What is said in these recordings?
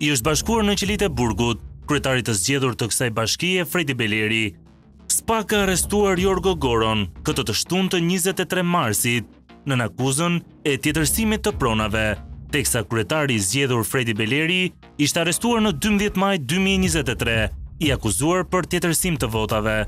i është bashkuar në qelitë e burgut kryetarit të zgjedhur të kësaj bashkie, Fredi Beleri. Spak ka arrestuar Jorgo Goron, këtë të shtunë të 23 marsit, nën akuzën e tjetërsimit të pronave, teksa kryetari i zgjedhur Fredi Beleri ishte arrestuar në 12 maj 2023, i akuzuar për tjetërsim të votave.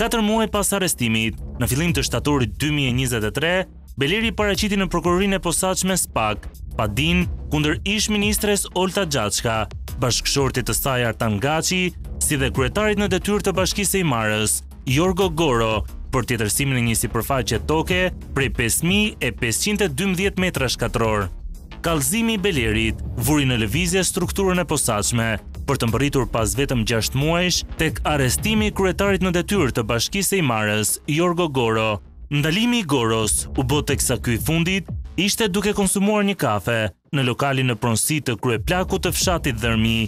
4 muaj pas arrestimit, në fillim të shtatorit 2023, Beleri paraqiti në Prokurorinë e Posaçme Spak padinë kundër ish-ministres Olta Xhaçka, bashkëshortit të saj Artan Gaçi, si dhe kryetarit në detyrë të Bashkisë së Himarës, Jorgo Goro, për tjetërsimin e një sipërfaqe toke prej 5512 metrash katrorë. Kallëzimi i Belerit vuri në lëvizje strukturën e posaçme, për të mbërritur pas vetëm 6 muajsh tek arrestimi i kryetarit në detyrë të Bashkisë së Himarës, Jorgo Goro, Ndalimi i Goros u bë teksa ky i fundit ishte duke konsumuar një kafe në lokalin në pronësi të kryeplakut të fshatit Dhërmi.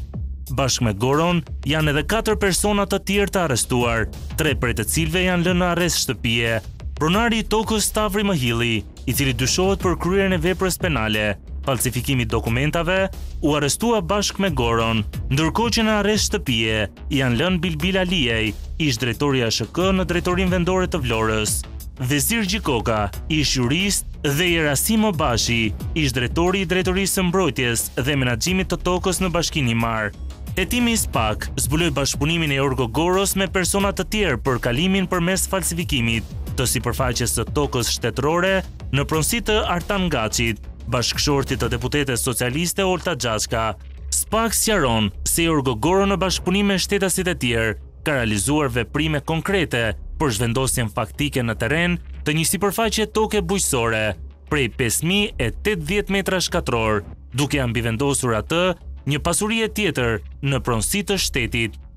Bashkë me Goron janë edhe katër persona të tjerë të arrestuar, tre prej të cilëve janë lënë në arrest shtëpie. Pronari i tokës Stavri Mëhilli, i cili dyshohet për kryerjen e veprës penale, falsifikimi i dokumentave, u arrestua bashkë me Goron, ndërkohë që në arrest shtëpie janë lënë Bilbil Aliaj, ish-drejtori i ASHK në Drejtorinë Vendore të Vlorës, Vezir Gjikoka, ish-jurist dhe Jerasimo Bashi, ish-drejtori i Drejtorisë së Mbrojtjes dhe Menaxhimit të Tokës në Bashkinë Himarë. Hetimi i Spak zbuloi bashkëpunimin e Jorgo Goros me persona të tjerë për kalimin përmes falsifikimit të sipërfaqes së tokës shtetërore në pronësi të Artan Gaçit, bashkëshortit të deputetes socialiste Olta Xhaçka. Spak sqaron se Jorgo Goro në bashkëpunim me shtetasit e tjerë ka realizuar veprime konkrete për zhvendosjen faktike në terren të një sipërfaqe toke bujqësore prej pesë mijë e tetëdhjetë metrash katrorë, duke ia mbivendosur atë një pasurie tjetër në pronësi të shtetit.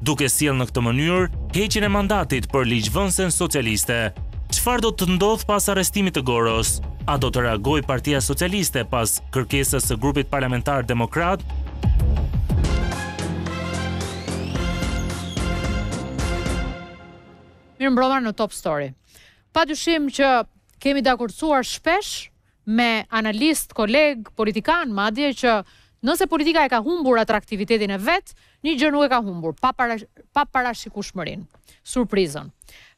duke sjellë në këtë mënyrë heqjen e mandatit për ligjvënësen socialiste. Çfarë do të ndodhë pas arrestimit të Goros? A do të reagojë Partia Socialiste pas kërkesës së grupit parlamentar demokrat? Mirëmbrëma në Top Story. Pa dyshim që kemi dakordësuar shpesh me analistë, kolegë, politikanë madje që nëse politika e ka humbur atraktivitetin e vet, një gjë nuk e ka humbur, pa para, pa parashikueshmërinë, surprizën.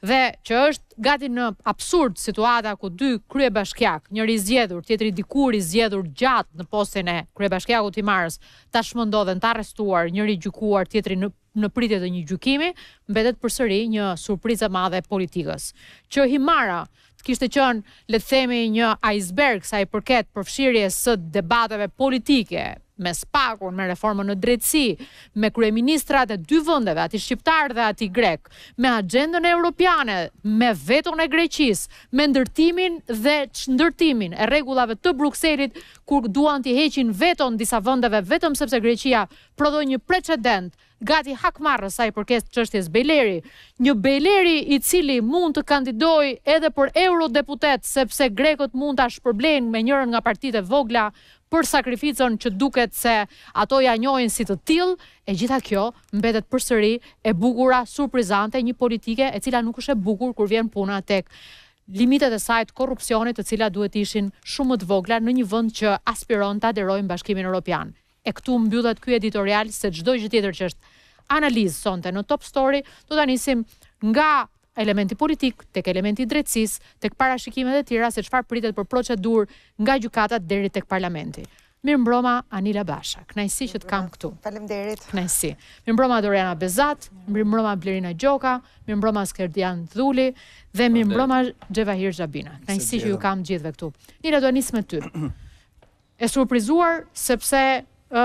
Dhe që është gati në absurd situata ku dy kryebashkiakë, njëri i zgjedhur, tjetri dikur i zgjedhur gjatë në postin e kryebashkiakut të Himarës, tashmë ndodhen të arrestuar, njëri i gjykuar, tjetri në në pritje të një gjykimi, mbetet përsëri një surprizë e madhe e politikës. Që Himara të kishte qenë, le të themi, një iceberg sa i përket përfshirjes së debateve politike me spakun, me reformën në drejtësi, me kryeministrat e dy vendeve, atij shqiptar dhe atij grek, me agjendën europiane, me veton e Greqisë, me ndërtimin dhe çndërtimin e rregullave të Brukselit kur duan t'i heqin veton disa vendeve vetëm sepse Greqia prodhoi një precedent gati hakmarrës sa i përket çështjes Beleri. Një Beleri i cili mund të kandidojë edhe për eurodeputet sepse grekët mund ta shpërblejnë me njërën nga partitë e vogla për sakrificën që duket se ato ja njohin si të tillë, e gjitha kjo mbetet përsëri e bukura surprizante një politike e cila nuk është e bukur kur vjen puna tek limitet e saj të korrupsionit të cilat duhet të ishin shumë më të vogla në një vend që aspiron të aderojë në Bashkimin Europian. E këtu mbyllet ky editorial se çdo gjë tjetër që është analizë sonte në Top Story, do ta nisim nga elementi politik tek elementi i drejtësisë, tek parashikimet e tjera se çfarë pritet për procedurë nga gjykatat deri tek parlamenti. Mirëmbrëma Anila Basha, kënaqësi që të kam këtu. Faleminderit. Kënaqësi. Mirëmbrëma Doriana Bezat, mirëmbrëma Blerina Gjoka, mirëmbrëma Skerdian Dhuli dhe mirëmbrëma Xhevahir Xhabina. Kënaqësi që ju kam të gjithëve këtu. Nila do të nis me ty. E surprizuar sepse ë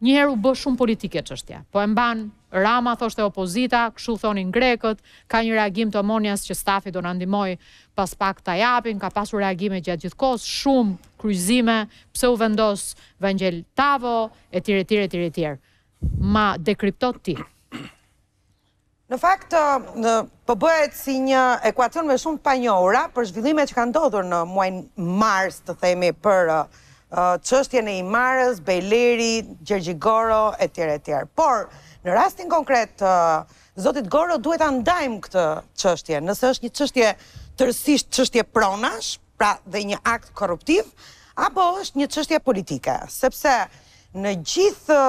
një herë u bë shumë politike çështja. Po e mban Rama thoshte opozita, kështu thonin grekët, ka një reagim të Omonias që stafi do na ndihmojë pas pak ta japin, ka pasur reagime gjatë gjithë kohës, shumë kryqëzime, pse u vendos Vangjel Tavo etj etj etj etj. Ma dekripto ti. Në fakt, po bëhet si një ekuacion me shumë të panjohura për zhvillimet që kanë ndodhur në muajin mars, të themi, për çështjen e Himarës, Bejleri, Gjergji Goro etj etj. Por, në rastin konkret të zotit Goro duhet ta ndajmë këtë çështje, nëse është një çështje tërësisht çështje pronash, pra dhe një akt korruptiv, apo është një çështje politike, sepse në gjithë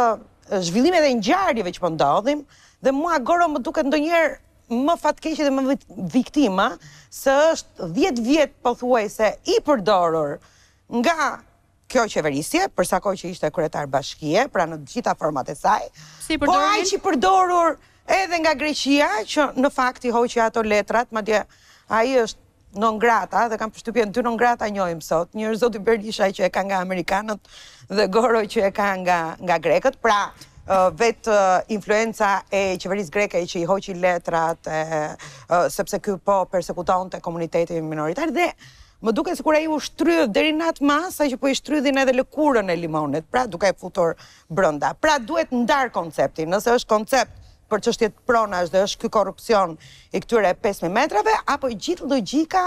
zhvillimet e ngjarjeve që po ndodhin, dhe mua Goro më duket ndonjëherë më fatkeqi dhe më viktima, se është dhjetë vjet pothuajse i përdorur nga kjo qeverisje, për sa kohë që ishte kryetar bashkie, pra në të gjitha format e saj, po aq i përdorur edhe nga Greqia, që në fakt i hoqi ato letrat, madje ai është non grata dhe kam përshtypjen dy non grata njohim sot, një është zoti Berisha që e ka nga amerikanët dhe Goro që e ka nga nga grekët. Pra, vet influenca e qeverisë greke që i hoqi letrat, sepse ky po persekutonte komunitetin minoritar dhe Më duket sikur ai u shtrydh deri në atë masë sa që po ia shtrydhin edhe lëkurën e limonit, pra duke e futur brenda. Pra duhet ndarë koncepti, nëse është koncept për çështje pronash dhe është ky korrupsion i këtyre pesë mijë metrave, apo gjithë logjika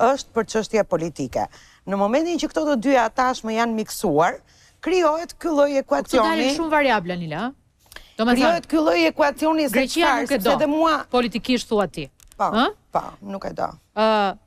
është për çështje politike. Në momentin që këto të dyja tashmë janë miksuar, krijohet ky lloj ekuacioni. Po këtu dalin shumë variabla Nila, ëh. Domethënë, krijohet ky lloj ekuacioni se çfarë, sepse edhe mua politikisht thua ti. Po, po, nuk e do. Ëh,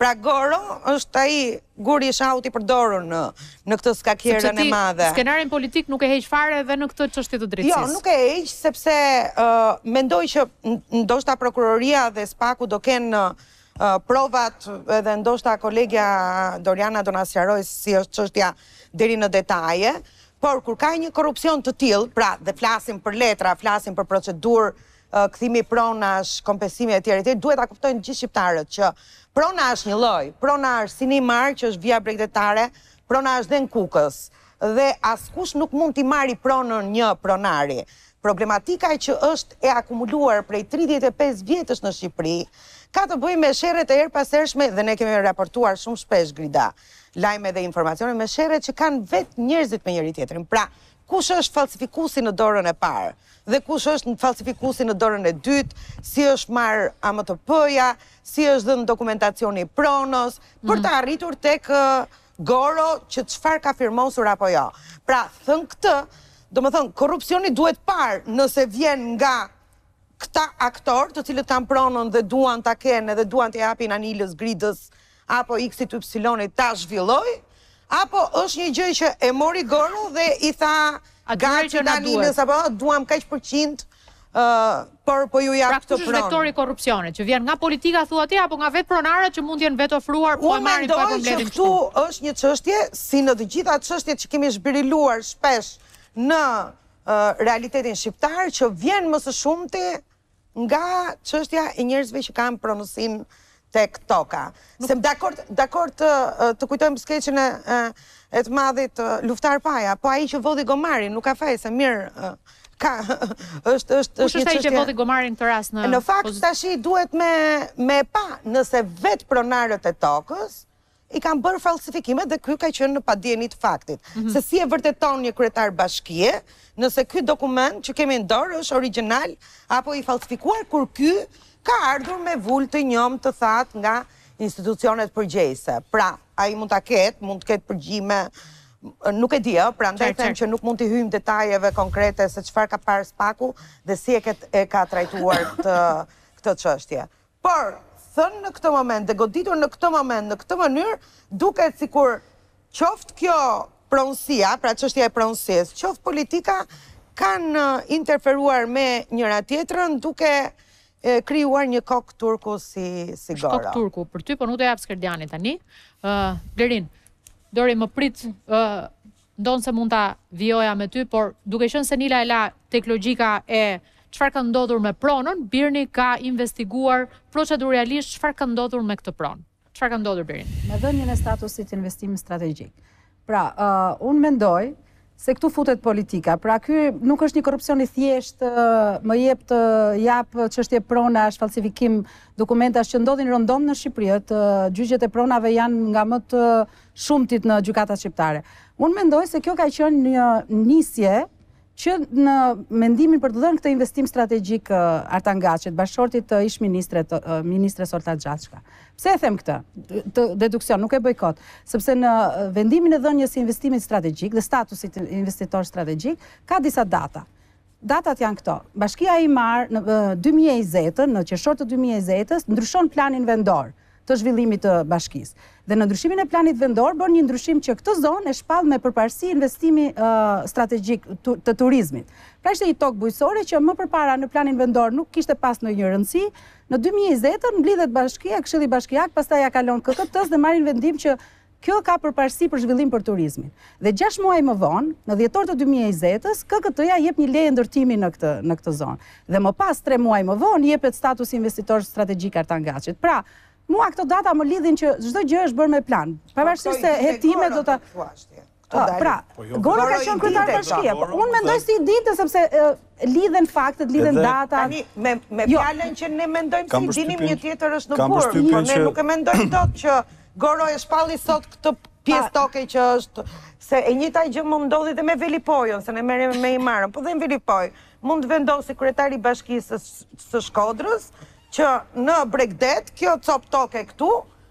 Pra Goro është ai guri i shahut i përdorur në në këtë skakierën e madhe. Sepse skenarin politik nuk e heq fare edhe në këtë çështje të drejtësisë. Jo, nuk e heq sepse uh, mendoj që ndoshta prokuroria dhe spaku do kenë uh, provat edhe ndoshta kolegja Doriana do na sqarojë si është çështja deri në detaje, por kur ka një korrupsion të tillë, pra dhe flasim për letra, flasim për procedurë kthimi pronash, kompensimi etj etj, duhet ta kuptojnë të gjithë shqiptarët që prona është një lloj, prona është si në Himarë që është vija bregdetare, prona është dhe në Kukës. Dhe askush nuk mund t'ia marrë pronën një pronari. Problematika që është e akumuluar prej 35 vjetësh në Shqipëri, ka të bëjë me sherret e herëpashershme dhe ne kemi raportuar shumë shpesh Grida, lajme dhe informacione me sherret që kanë vetë njerëzit me njëri tjetrin. Pra, Kush është falsifikuesi në dorën e parë? Dhe kush është falsifikuesi në dorën e dytë? Si është marrë AMTP-ja? Si është dhënë dokumentacioni i pronës? Për mhm. të arritur tek Goro që çfarë ka firmosur apo jo. Pra, thënë këtë, domethënë, korrupsioni duhet parë nëse vjen nga Këta aktorë të cilët kanë pronën dhe duan ta kenë edhe duan t'ia japin Anilës, Gridës apo iksit ypsilonit ta zhvillojë, apo është një gjë që e mori Goro dhe i tha Gaçit dhe Anilës apo duam kaq përqind ë por po ju jap këtë pronë. Pra kush është vektori i korrupsionit, që vjen nga politika thua ti apo nga vetë pronarët që mund të jenë vetë ofruar po e marrin po e përmbledhim kështu. Unë mendoj që këtu është një çështje si në të gjitha çështjet që kemi zhbiruar shpesh në realitetin shqiptar që vjen më së shumti nga çështja e njerëzve që kanë pronësinë tek toka. Nuk... S'jam dakord, dakord të, të kujtojmë skeçin e, e të madhit Luftar Paja, po ai që vodhi gomarin nuk ka faj se mirë ka është është është një çështje. Kush gomarin këtë rast në Në fakt tash i duhet me me pa nëse vetë pronarët e tokës i kanë bërë falsifikimet dhe ky ka qenë në padijeni të faktit. Mhm. Se si e vërteton një kryetar bashkie, nëse ky dokument që kemi në dorë është origjinal apo i falsifikuar kur ky ka ardhur me vulë të njomë të thatë nga institucionet përgjegjëse. Pra, ai mund ta ketë, mund të ketë përgjime nuk e di, ë, prandaj them që nuk mund t'i hyjmë detajeve konkrete se çfarë ka parë spaku dhe si e ka trajtuar këtë këtë çështje. Por, thënë në këtë moment dhe goditur në këtë moment në këtë mënyrë, duket sikur qoftë kjo pronësia, pra çështja e pronësisë, qoftë politika kanë interferuar me njëra tjetrën duke krijuar një kok turku si si Goro. Kok turku për ty, po nuk ta jap Skerdiani tani. Ë, uh, Blerin, dorën më prit ë uh, Ndonëse mund ta vijoja me ty, por duke qenë se Nila e la tek logjika e çfarë ka ndodhur me pronën, Birni ka investiguar procedurialisht çfarë ka ndodhur me këtë pronë. Çfarë ka ndodhur Blerin? Me dhënien e statusit investim strategjik. Pra, uh, unë mendoj se këtu futet politika. Pra ky nuk është një korrupsion i thjeshtë, më jep të jap çështje pronash, falsifikim dokumentash që ndodhin rëndom në Shqipëri. Gjyqet e pronave janë nga më të shumtit në gjykatat shqiptare. Unë mendoj se kjo ka qenë një nisje që në mendimin për të dhënë këtë investim strategjik Artan Gaçit, bashkëshortit të ish ministres, ministres Olta Xhaçka. Pse e them këtë? Të deduksion, nuk e bëj kot, sepse në vendimin e dhënies së investimit strategjik dhe statusit investitor strategjik ka disa data. Datat janë këto, Bashkia Himarë në dy mijë e njëzetë, në qershor të dy mijë e njëzetës, ndryshon planin vendor të zhvillimit të bashkisë. Dhe në ndryshimin e planit vendor bën një ndryshim që këtë zonë e shpall me përparësi investimi strategjik të turizmit. Pra ishte një tokë bujqësore që më përpara në planin vendor nuk kishte pas ndonjë rëndësi. Në dy mijë e njëzetë mblidhet bashkia, Këshilli Bashkiak, pastaj ja kalon KKT-së dhe marrin vendim që Kjo ka përparësi për zhvillim për turizmin. Dhe gjashtë muaj më vonë, në dhjetor të dy mijë e njëzetës, KKT-ja jep një leje ndërtimi në këtë në këtë zonë. Dhe më pas, tre muaj më vonë, jepet statusi investitor strategjik Artan Gaçit. Pra, mua këto data më lidhin që çdo gjë është bërë me plan. Pavarësisht se hetimet do ta Pra, Goro ka qenë kryetar bashkie. Unë mendoj se i dinte sepse Lidhen faktet, lidhen datat. Tani, me jo. fjalën që ne mendojmë se dinin një tjetër është në burg, por ne nuk e mendojmë dot që Goro e shpalli sot këtë pjesë toke që është se e njëjta gjë më ndodhi dhe me Velipojën, se ne merrem me Himarën. Po dhe në Velipojë, mund të vendosi kryetari i bashkisë së Shkodrës që në bregdet, kjo copë toke këtu,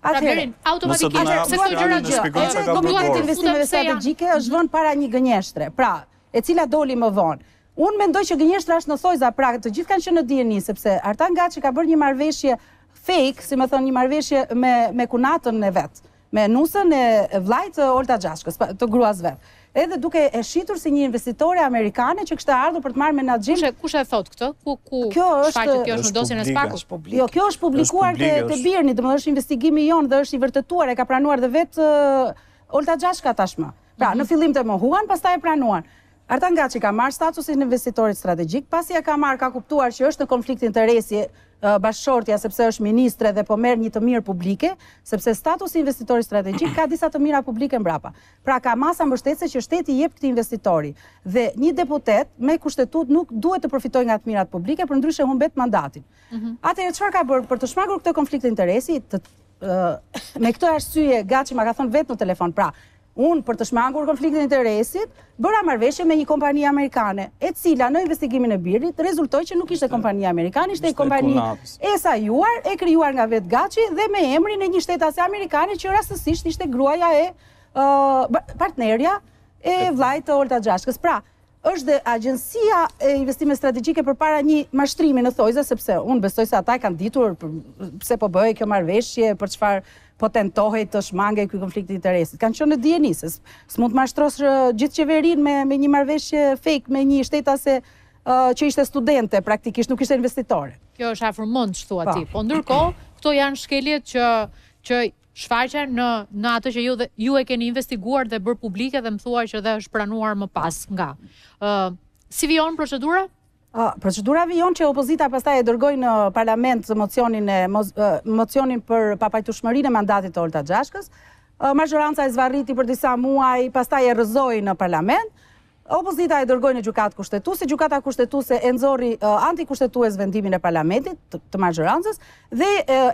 Pra vlerin automatikisht se këto gjëra gjë. Edhe Komiteti i Investimeve Strategjike është vënë para një gënjeshtre, pra, e cila doli më vonë. Unë mendoj që gënjeshtra është në thojza, pra, të gjithë kanë qenë në dijeni, sepse Artan Gaçi ka bërë një marrëveshje fake, si me thënë, një marrëveshje me me kunatën e vet, me nusen e vllajt të Olta Xhaçkës, të gruas së vet. Edhe duke e shitur si një investitore amerikane që kishte ardhur për të marrë menaxhim. Kush e, kush e thotë këtë? Ku ku kjo është faqet kjo është në dosjen e SPAK-ut? Jo, kjo është publikuar te te BIRN-i, domethënë është investigimi jonë dhe është i vërtetuar, e ka pranuar dhe vetë Olta Xhaçka tashmë. Pra, në fillim e mohuan, pastaj e pranuan. Artan Gaçi ka marrë statusin e investitorit strategjik, pasi e ka marrë, ka kuptuar që është në konflikt interesi bashkëshortja, sepse është ministre dhe po merr një të mirë publike, sepse statusi i investitorit strategjik ka disa të mira publike mbrapa. Pra ka masa mbështetëse që shteti i jep këtij investitori. Dhe një deputet me kushtetutë nuk duhet të përfitojë nga të mirat publike, përndryshe humbet mandatin. Atëherë çfarë ka bërë për të shmangur këtë konflikt interesi, për këtë arsye Gaçi ma ka thënë vetë në telefon, pra, unë për të shmangur konfliktin e interesit, bëra marrëveshje me një kompani amerikane, e cila në investigimin e BIRN-it rezultoi që nuk ishte kompani amerikane, ishte një kompani e sajuar, e krijuar nga vetë Gaçi dhe me emrin e një shtetase amerikane që rastësisht ishte gruaja e partnerja e vllait të Olta Xhaçkës. Pra, është dhe agjensia e investimeve strategjike përpara një mashtrimi në thonjëza, sepse unë besoj se ata e kanë ditur pse po bëhej kjo marrëveshje, për çfarë po tentohej të shmangej ky konflikt i interesit. Kanë qenë në dijeni, se s'mund të mashtrosh gjithë qeverinë me një marrëveshje fake, me një shtetase që ishte studente praktikisht, nuk ishte investitore. Kjo është afërmend, që thua ti. Po, po ndërkohë, këto janë shkeljet që shfaqen në në atë që ju dhe ju e keni investiguar dhe bërë publike dhe më thua që dhe është pranuar më pas nga ë uh, si vijon procedura? Uh, procedura vijon që opozita pastaj e dërgoi në parlament mocionin e mo, uh, mocionin për papajtueshmërinë e mandatit të Olta Xhaçkës. Uh, mazhoranca e zvarriti për disa muaj, pastaj e rrëzoi në parlament. Opozita e dërgoi në Gjykatë Kushtetuese, Gjykata Kushtetuese e nxori antikushtetues vendimin e parlamentit të, të mazhorancës dhe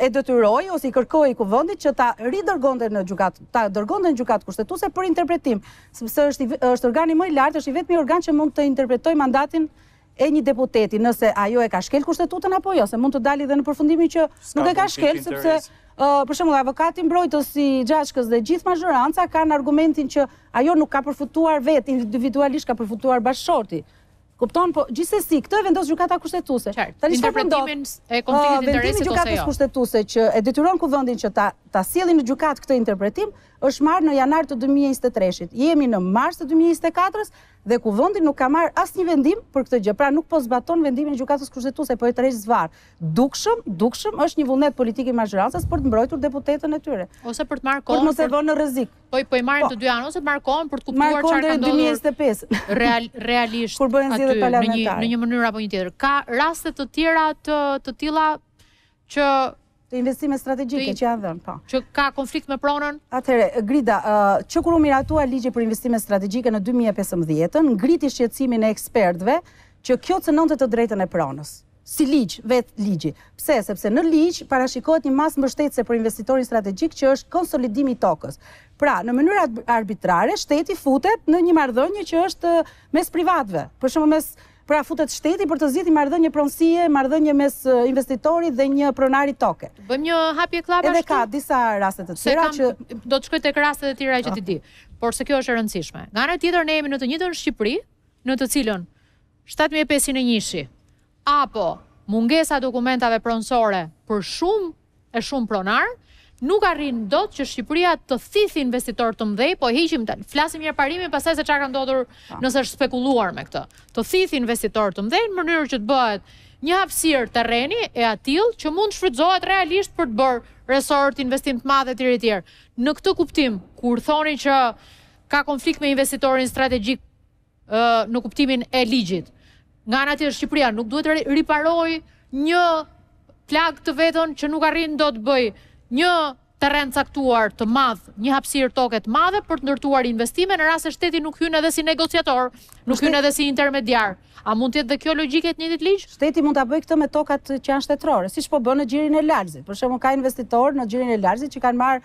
e detyroi ose i kërkoi kuvendit që ta ridërgonte në gjykatë, ta dërgonte në Gjykatë Kushtetuese për interpretim, sepse është është organi më i lartë, është i vetmi organ që mund të interpretojë mandatin e një deputeti nëse ajo e ka shkel kushtetutën apo jo, se mund të dali dhe në përfundimin që nuk e ka shkel sepse për shembull avokati mbrojtës i Xhaçkës dhe gjithë mazhoranca kanë argumentin që ajo nuk ka përfituar vetë individualisht ka përfituar bashkëshorti. Kupton, po gjithsesi këtë e vendos gjykata kushtetuese. Tani interpretimin e konfliktit të interesit ose jo? Gjykata kushtetuese që e detyron kuvendin që ta ta sjelli në gjykatë këtë interpretim është marrë në janar të 2023-shit. Jemi në mars të 2024-s, Dhe Kuvendi nuk ka marrë asnjë vendim për këtë gjë. Pra nuk po zbaton vendimin e Gjykatës Kushtetuese, po e tërheq zvarrë. Dukshëm, dukshëm është një vullnet politik i mazhorancës për të mbrojtur deputetën e tyre. Ose për të marrë kohën. Për të mos e vënë në rrezik. Po i po i marrin po. të dy anë, ose të marrë kohën për të kuptuar çfarë ka ndodhur. Marrë kohën deri 2025. Real, realisht. Kur bëhen zgjedhjet parlamentare. Në një, në një mënyrë apo një tjetër. Ka raste të tjera të të tilla që të investime strategjike që janë dhënë, po. Që ka konflikt me pronën? Atëherë, Grida, që kur u miratua ligji për investime strategjike në 2015, ngriti shqetësimin e ekspertëve që kjo cënonte të drejtën e pronës. Si ligj, vetë ligji. Pse? Sepse në ligj parashikohet një masë mbështetëse për investitorin strategjik që është konsolidimi i tokës. Pra, në mënyrë arbitrare, shteti futet në një marrëdhënie që është mes privatëve. Për shembull, mes Pra futet shteti për të zgjidhur një marrëdhënie pronësie, marrëdhënie mes investitorit dhe një pronari toke. Bëjmë një hapje kllape ashtu. Edhe ka disa raste të tjera që do të shkoj tek rastet e tjera që ti di. Por se kjo është e rëndësishme. Nga ana tjetër ne jemi në të njëjtën Shqipëri, në të cilën 7501-shi apo mungesa e dokumentave pronësore për shumë e shumë pronarë, nuk arrin dot që Shqipëria të thithë investitorë të mëdhenj, po heqim të flasim në parim pastaj se ça ka ndodhur po. nëse është spekuluar me këtë. Të thithë investitorë të mëdhenj në mënyrë që të bëhet një hapësirë terreni e atillë që mund të shfrytëzohet realisht për të bërë resort, investim të madh e tjerë e tjerë. Në këtë kuptim, kur thoni që ka konflikt me investitorin strategjik, në kuptimin e ligjit. Nga ana tjetër Shqipëria nuk duhet të riparojë një plagë të vetën që nuk arrin dot të bëjë një terren të caktuar të madh, një hapësirë toke të madhe për të ndërtuar investime në rast se shteti nuk hyn edhe si negociator, nuk hyn edhe si intermediar. A mund të jetë dhe kjo logjikë e të njëjtit ligj? Shteti mund ta bëjë këtë me tokat që janë shtetërore, siç po bën në gjirin e Lalzit. Për shembull ka investitorë në gjirin e Lalzit që kanë marrë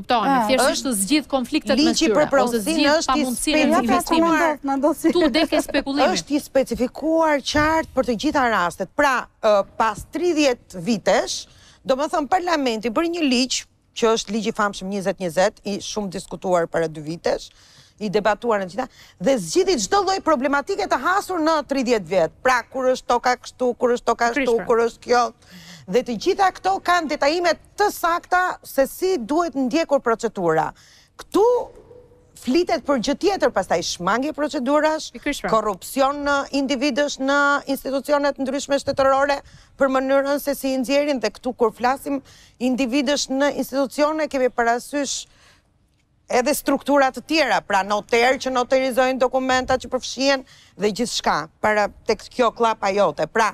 tonë, ah, thjesht është të zgjidhë konfliktet mes tyre, ose zgjidhë pamundësinë e investimit. Këtu dhe ke spekulimi. është i specifikuar qartë për të gjitha rastet. Pra, pas 30 vitesh, domethënë parlamenti bëri një ligj, që është ligji i famshëm 2020, i shumë diskutuar para dy vitesh, i debatuar në të gjitha, dhe zgjidhi çdo lloj problematike të hasur në 30 vjet. Pra, kur është toka kështu, kur është toka ashtu, kur është kjo. Dhe të gjitha këto kanë detajime të sakta se si duhet ndjekur procedura. Këtu flitet për gjë tjetër, pastaj shmangje procedurash, pra. korrupsion individësh në institucione të ndryshme shtetërore për mënyrën se si i nxjerrin dhe këtu kur flasim individësh në institucione kemi parasysh Edhe struktura të tjera, pra noterë që noterizojnë dokumentat që përfshihen dhe gjithçka, pra tek kjo kllapa jote. Pra,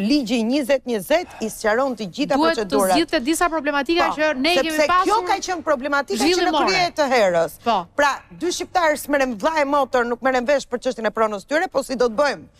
ligji njëzet njëzet i sqaron të gjitha procedurat. Duhet të zgjidhte disa problematika që ne i kemi pasur. Sepse kjo ka qenë problematika që në krye të herës. Pra, dy shqiptarë s'merren vlla e motër, nuk merren vesh për çështjen e pronës së tyre, po si do të bëjmë?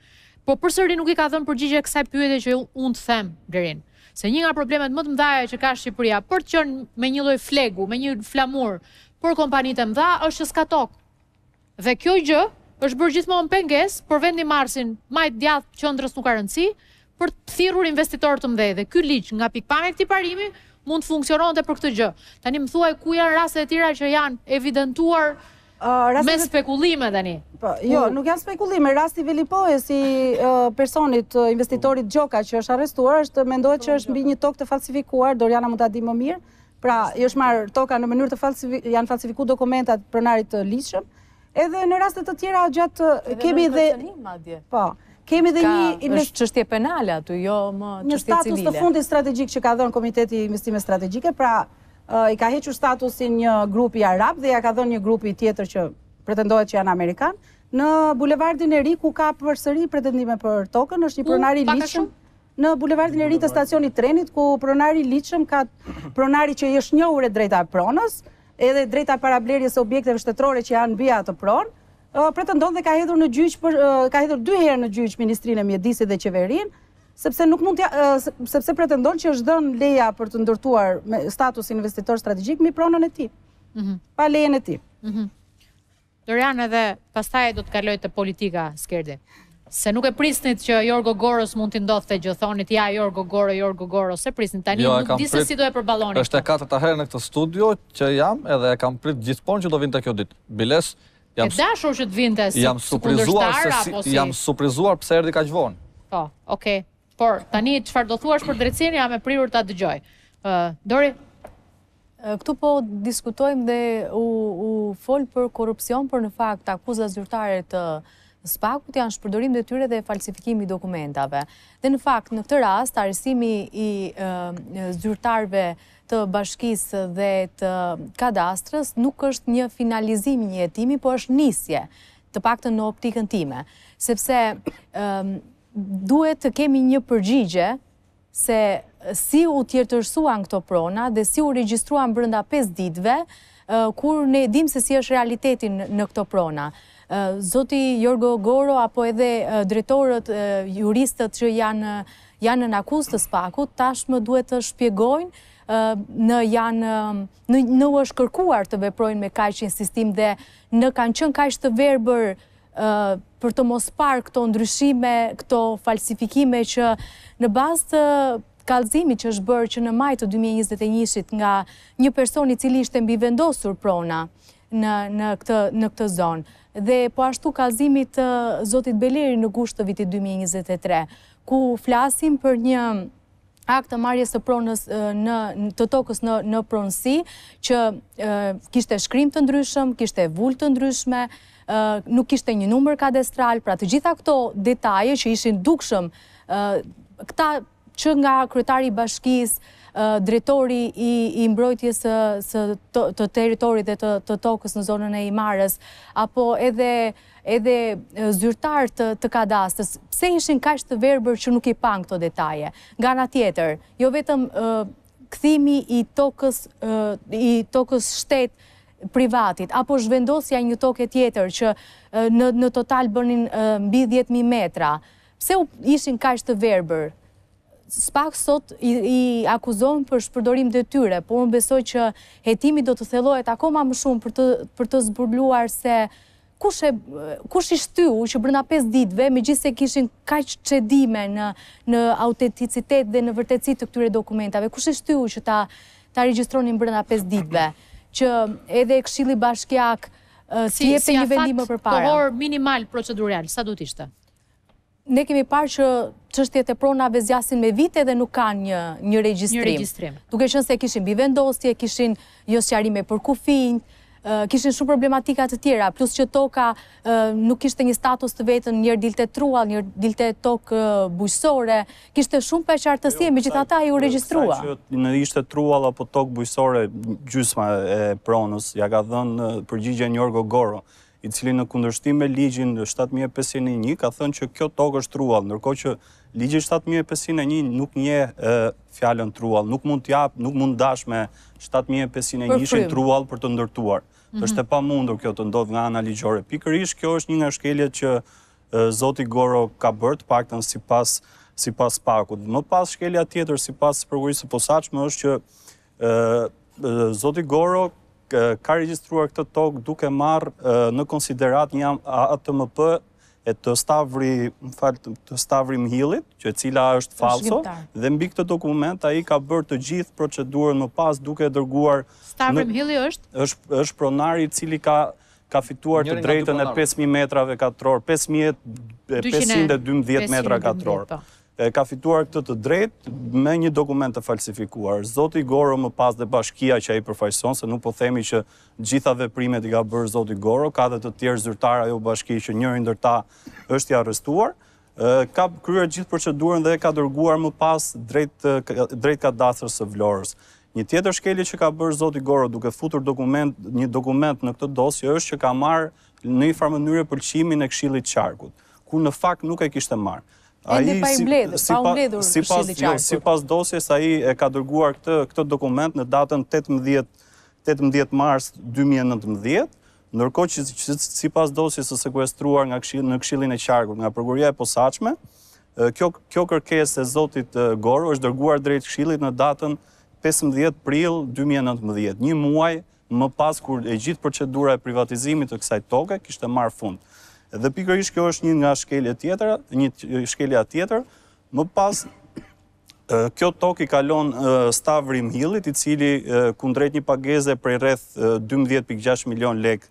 Po përsëri nuk i ka dhënë përgjigje kësaj pyetje që unë të them, Blerin. Se një nga problemet më të mëdha që ka Shqipëria, për të qenë me një lloj flegu, me një flamur për kompanitë e mëdha, është që s'ka tokë. Dhe kjo gjë është bërë gjithmonë pengesë për vendimmarrësin, majtë djathtë qendrës nuk ka rëndësi, për të thirrur investitorë të mëdhenj. Dhe ky ligj nga pikëpamja e këtij parimi mund të funksiononte për këtë gjë. Tani më thuaj ku janë rastet e tjera që janë evidentuar Me spekulime dhe një. Po, jo, nuk janë spekulime. Rasti i Velipojës si personit, investitorit Gjoka që është arrestuar, është, mendohet që është mbi një tokë të falsifikuar, Doriani mund ta dijë më mirë, pra, i është marrë toka në mënyrë të falsifikuar, janë falsifiku dokumentat pronarit të ligjshëm, edhe në raste të tjera gjatë kemi dhe... Po, kemi dhe një... është çështje penale aty, jo më çështje civile. Një status të fundit strategjik që ka dhënë Komiteti i Investimeve Strategjike, pra, i ka hequr statusin një grupi arab dhe ia ka dhënë një grupi tjetër që pretendohet që janë amerikanë në bulevardin e ri ku ka përsëri pretendime për tokën, është një pronar i ligjshëm në bulevardin e ri të stacionit të trenit ku pronari i ligjshëm ka pronari që i është njohur e drejta e pronës, edhe e drejta e parablerjes së objekteve shtetërore që janë mbi atë pronë, pretendon dhe ka hedhur në gjyq për ka hedhur dy herë në gjyq Ministrinë e Mjedisit dhe Qeverinë Sepse nuk mund t'ia, sepse pretendon që është dhënë leja për të ndërtuar me status investitor strategjik mbi pronën e tij. Mhm. Pa lejen e tij. Mhm. Dorian edhe pastaj do të kaloj te politika Skerdi. Se nuk e prisnit që Jorgo Goros mund t'i ndodhte gjë, thonit ja Jorgo Goro, Jorgo Goro, s'e prisnit tani jo, nuk di se si do e përballoni. Është e katërta herë në këtë studio që jam edhe e kam prit gjithmonë që do vinte kjo ditë. Biles E dashur që të vinte si kundërshtar apo si. Jam surprizuar pse erdhi kaq vonë. Po, okay. Por tani çfarë do thuash për drejtësinë jam e prirur ta dëgjoj. Ë, Dori, Këtu po diskutojmë dhe u, u fol për korrupsion, por në fakt akuzat zyrtare të SPAK-ut janë shpërdorim detyre dhe falsifikimi i dokumentave. Dhe në fakt, në këtë rast, arrestimi i zyrtarëve të bashkisë dhe të kadastrës nuk është një finalizim i një hetimi, po është nisje, të paktën në optikën time, sepse duhet të kemi një përgjigje se si u tjetërsuan këto prona dhe si u regjistruan brenda 5 ditëve, Kur ne e dimë se si është realiteti në këto prona. Zoti Jorgo Goro apo edhe drejtorët, juristët që janë janë nën akuzë të SPAK-ut, tashmë duhet të shpjegojnë në janë në, në u është kërkuar të veprojnë me kaq insistim dhe në kanë qenë kaq të verbër për të mos parë këto ndryshime, këto falsifikime që në bazë të Kallëzimi që është bërë që në maj të dy mijë e njëzet e njëit nga një person i cili i ishte mbivendosur prona në në këtë në këtë zonë dhe po ashtu kallëzimit të zotit Beleri në gusht të vitit dy mijë e njëzet e tre, ku flasim për një akt të marrjes së pronës në të tokës në në pronësi që kishte shkrim të ndryshëm, kishte vulë të ndryshme, nuk kishte një numër kadastral, pra të gjitha këto detaje që ishin dukshëm Këta që nga kryetari i bashkisë, drejtori i mbrojtjes së të territorit dhe të tokës në zonën e Himarës, apo edhe edhe zyrtarë të, të kadastrës, pse ishin kaq të verbër që nuk i panë këto detaje. Nga ana tjetër, jo vetëm kthimi i tokës i tokës shtet privatit apo zhvendosja e një toke tjetër që në në total bënin mbi 10000 metra pse ishin kaq të verbër? SPAK sot i, i akuzon për shpërdorim detyre, por unë besoj që hetimi do të thellohet akoma më shumë për të, për të zbuluar se kush, e, kush i shtyu që brënda 5 ditëve, megjithëse kishin kaq cedime në, në autenticitet dhe në vërtetësi të këtyre dokumentave, kush i shtyu që ta, ta registronin brënda 5 ditëve, që edhe këshilli bashkiak, si, si një vendim më përpara. Afat kohor minimal procedural, sa do të ishte? ne kemi parë që çështjet e pronave zgjasin me vite dhe nuk kanë një një regjistrim. Një regjistrim. Duke qenë se kishin mbivendosje, kishin jo sqarime për kufijtë, kishin shumë problematika të tjera, plus që toka nuk kishte një status të vetëm, një herë dilte truall, një herë dilte tokë bujqësore, kishte shumë paqartësi e megjithatë u regjistrua. Në ishte truall apo tokë bujqësore, gjysma e pronës, ia ka dhënë përgjigje Jorgo Goro, i cili në kundërshtim me ligjin shtatë mijë e pesëqind e një ka thënë që kjo tokë është truall, ndërkohë që ligji shtatë mijë e pesëqind e një nuk njeh fjalën truall, nuk mund të jap, nuk mund t'japësh me shtatë mijë e pesëqind e njëshin truall për të ndërtuar. Mhm. Është e pamundur kjo të ndodhë nga ana ligjore. Pikërisht kjo është një nga shkeljet që zoti Goro ka bërë të paktën sipas sipas SPAK-ut. Më pas shkelja tjetër sipas prokurorisë së posaçme është që Zoti Goro ka regjistruar këtë tokë duke marrë në konsideratë një ATMP e të Stavri, më fal, të Stavri Mëhillit, që e cila është falso dhe mbi këtë dokument ai ka bërë të gjithë procedurën më pas duke e dërguar Stavri Mëhilli është është është pronari i cili ka ka fituar të drejtën e 5000 metrave katrorë, 5512 metra katrorë. E ka fituar këtë të drejtë me një dokument të falsifikuar. Zoti Goro më pas dhe bashkia që ai përfaqëson, se nuk po themi që gjithë veprimet i ka bërë zoti Goro, ka dhe të tjerë zyrtarë ajo bashki që njëri ndër ta është i arrestuar, ka kryer gjithë procedurën dhe e ka dërguar më pas drejt, drejt kadastrës së Vlorës. Një tjetër shkelje që ka bërë zoti Goro duke futur dokument, një dokument në këtë dosje është që ka marrë në një farë mënyre pëlqimin e Këshillit të Qarkut, ku në fakt nuk e kishte marrë. Ende pa i, pa u mbledhur Këshilli i Qarkut. Sipas dosjes ai e ka dërguar këtë këtë dokument në datën tetëmbëdhjetë tetëmbëdhjetë mars dy mijë e nëntëmbëdhjetë, ndërkohë që sipas dosjes së sekuestruar nga këshill, në Këshillin e Qarkut nga prokuroria e posaçme, kjo kjo kërkesë e zotit Goro është dërguar drejt këshillit në datën pesëmbëdhjetë prill dy mijë e nëntëmbëdhjetë, një muaj më pas kur e gjithë procedura e privatizimit të kësaj toke kishte marrë fund. Dhe pikërisht kjo është një nga shkelje tjetër, një shkelja tjetër, më pas kjo tokë i kalon Stavri Mhillit, i cili kundrejt një pagese prej rreth 12.6 milion lek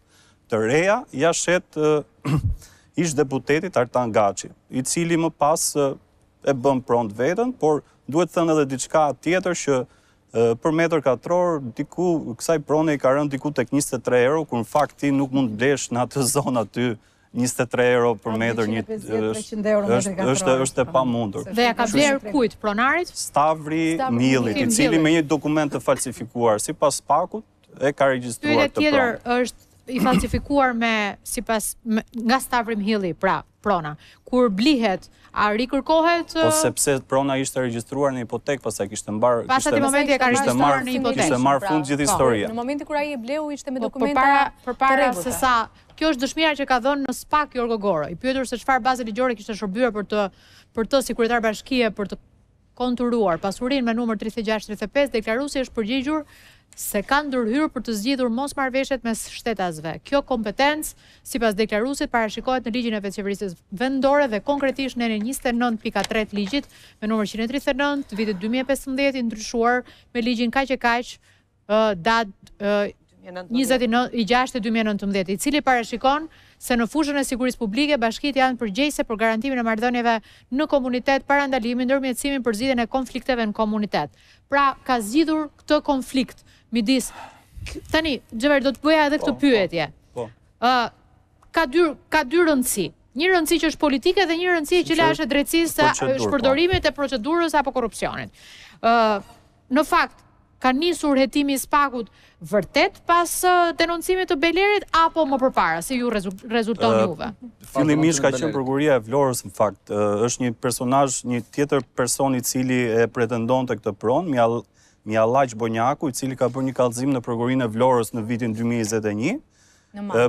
të reja, ia shet ish deputetit Artan Gaci, i cili më pas e bën pronë të veten, por duhet thënë edhe diçka tjetër që për metër katror diku kësaj prone i ka rënë diku tek 23 euro, kur në fakt ti nuk mund të blesh në atë zonë aty 23 euro për metër, një, është është është e pamundur. Dhe ia ka blerë kujt pronarit? Stavri Mhillit, i cili me një dokument të falsifikuar sipas SPAK-ut e ka regjistruar atë pronë. Tjetër është i falsifikuar me sipas nga Stavri Mhilli, pra prona. Kur blihet, a rikërkohet? Po sepse prona ishte regjistruar në hipotekë, pastaj kishte mbar, kishte Pastaj momenti e ka regjistruar në hipotekë. Kishte marrë pra, fund gjithë po, historia. Në momentin kur ai e bleu ishte me po, dokumenta përpara përpara se sa Kjo është dëshmira që ka dhënë në SPAK Jorgo Goro, i pyetur se çfarë baze ligjore kishte shërbyer për të për të si kryetar bashkie për të konturuar pasurinë me numër tridhjetë e gjashtë tridhjetë e pesë, deklaruesi është përgjigjur se ka ndërhyrë për të zgjidhur mosmarrëveshjet mes shtetasve. Kjo kompetencë, sipas deklaruesit, parashikohet në Ligjin e Vetëqeverisjes Vendore dhe konkretisht neni njëzet e nëntë pikë tre të Ligjit me numër qind e tridhjetë e nëntë të vitit dy mijë e pesëmbëdhjetë i ndryshuar me Ligjin kaq e kaq datë njëzet e gjashtë e dy mijë e nëntëmbëdhjetë, i cili parashikon se në fushën e sigurisë publike bashkitë janë përgjegjëse për garantimin e marrëdhënieve në komunitet, parandalimin, ndërmjetësimin për zgjidhjen e konflikteve në komunitet. Pra, ka zgjidhur këtë konflikt midis Tani, Xhever do të bëja edhe këtë po, po, pyetje. Po. Ë ka dy ka dy rëndësi. Një rëndësi që është politike dhe një rëndësi që i lihet drejtësisë, shpërdorimit e procedurës apo korrupsionit. Ë Në fakt, ka nisur hetimi i SPAK-ut vërtet pas denoncimit të Belerit apo më përpara, si ju rezulton juve? Fillimisht ka qenë prokuria e Vlorës në fakt, është një personazh, një tjetër person i cili e pretendonte këtë pronë, Mihallaq Bonjaku, i cili ka bërë një kallëzim në prokurinë e Vlorës në vitin 2021,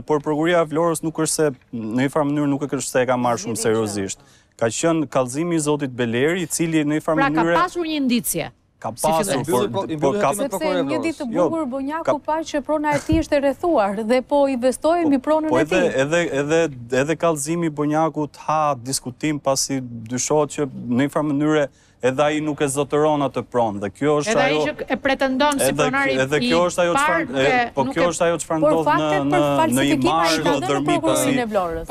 Por prokuria e Vlorës nuk është se në një farë mënyrë nuk është se e ka marrë shumë seriozisht. Ka qenë kallëzimi i zotit Beleri, i cili në një farë mënyre Pra ka pasur një indicie. Ka pasur, por po, po, ka sepse një ditë të jo, bukur Bonjaku pa që prona e tij është e rrethuar dhe po investojnë po, mbi pronën po e tij. Po edhe edhe edhe edhe kallëzimi i Bonjakut ha diskutim pasi dyshohet që në një farë mënyre Edhe ai nuk e zotëron atë pronë dhe kjo është ajo Edhe ai që e pretendon si pronar i parë nuk e Po kjo është ajo çfarë ndodh në në Himarë dhe Dhërmi pasi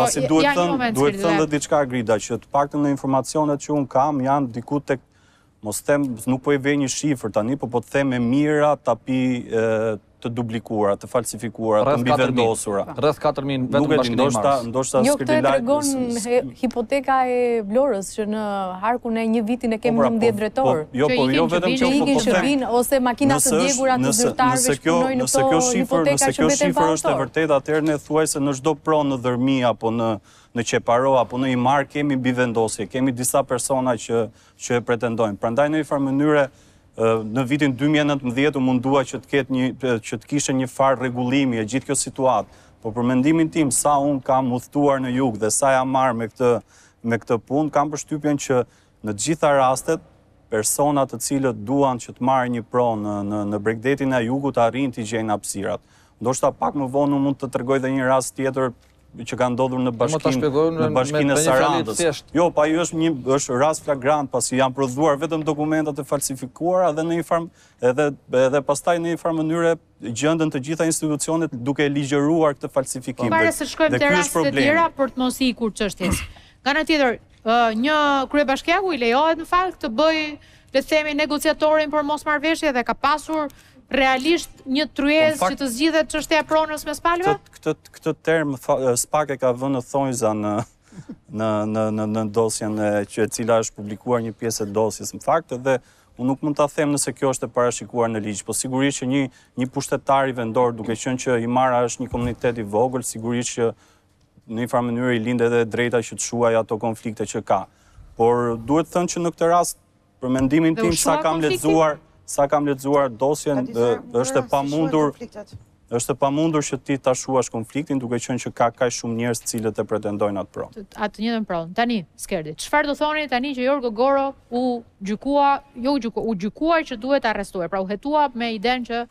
pasi duhet thënë duhet thënë dhe diçka Grida që të paktën në informacionet që unë kam janë diku tek mos them nuk po i vej një shifër tani po po të them me mijëra tapi të dublikuara, të falsifikuara, të mbivendosura. Rreth 4000 vetëm në Bashkinë e Himarës. Ndoshta, ndoshta jo, s'kërdi lajm. Jo, këtë tregon hipoteka e Vlorës që në harkun e një viti ne kemi 19 po, pra, po, drejtor. Po, jo, po, jo vetëm që ikin që vin ose makina të djegura të zyrtarëve që punojnë në to. Nëse kjo shifër, nëse kjo shifër është e vërtetë, atëherë ne thuajse në çdo pronë në Dhërmi apo në në Qeparo apo në Himarë kemi mbivendosje, kemi disa persona që që e pretendojnë. Prandaj në një farë mënyre Në vitin dy mijë e nëntëmbëdhjetë u mundua që të ketë një që të kishte një farë rregullimi e gjithë kjo situatë, por për mendimin tim sa unë kam udhëtuar në jug dhe sa jam marrë me këtë me këtë punë, kam përshtypjen që në të gjitha rastet persona të cilët duan që të marrin një pronë në në në bregdetin e jugut arrijnë t'i gjejnë hapësirat. Ndoshta pak më vonë unë mund të tregoj dhe një rast tjetër që ka ndodhur në bashkinë në bashkinë e Sarandës. Jo, pa ju është një është rast flagrant pasi janë prodhuar vetëm dokumenta të falsifikuara dhe në një farë m edhe edhe pastaj në një farë mënyre gjenden të gjitha institucionet duke e ligjëruar këtë falsifikim. Para se të shkojmë te rastet e tjera për të mos ikur çështjes. Nga ana tjetër, Një kryebashkiaku i lejohet në fakt të bëjë, le të themi, negociatorin për mosmarrëveshje dhe ka pasur realisht një tryezë po, që të zgjidhet çështja e pronës mes palëve? Këtë këtë term SPAK e ka vënë në thonjza në në në në në dosjen e që e cila është publikuar një pjesë e dosjes në fakt dhe unë nuk mund ta them nëse kjo është e parashikuar në ligj, po sigurisht që një një pushtetar i vendor duke qenë që Himara është një komunitet i vogël, sigurisht që Në një farë mënyrë i lind edhe e drejta që të shuaj ato konflikte që ka. Por duhet thënë që në këtë rast për mendimin tim sa kam lexuar, sa kam lexuar dosjen është e pamundur është e pamundur që ti ta shuash konfliktin duke qenë që ka kaq shumë njerëz të cilët e pretendojnë atë pronë. Atë njëjtën pronë. Tani, Skerdi, çfarë do thoni tani që Jorgo Goro u gjykua, jo u gjykua, u gjykua që duhet arrestuar, pra u hetua me idenë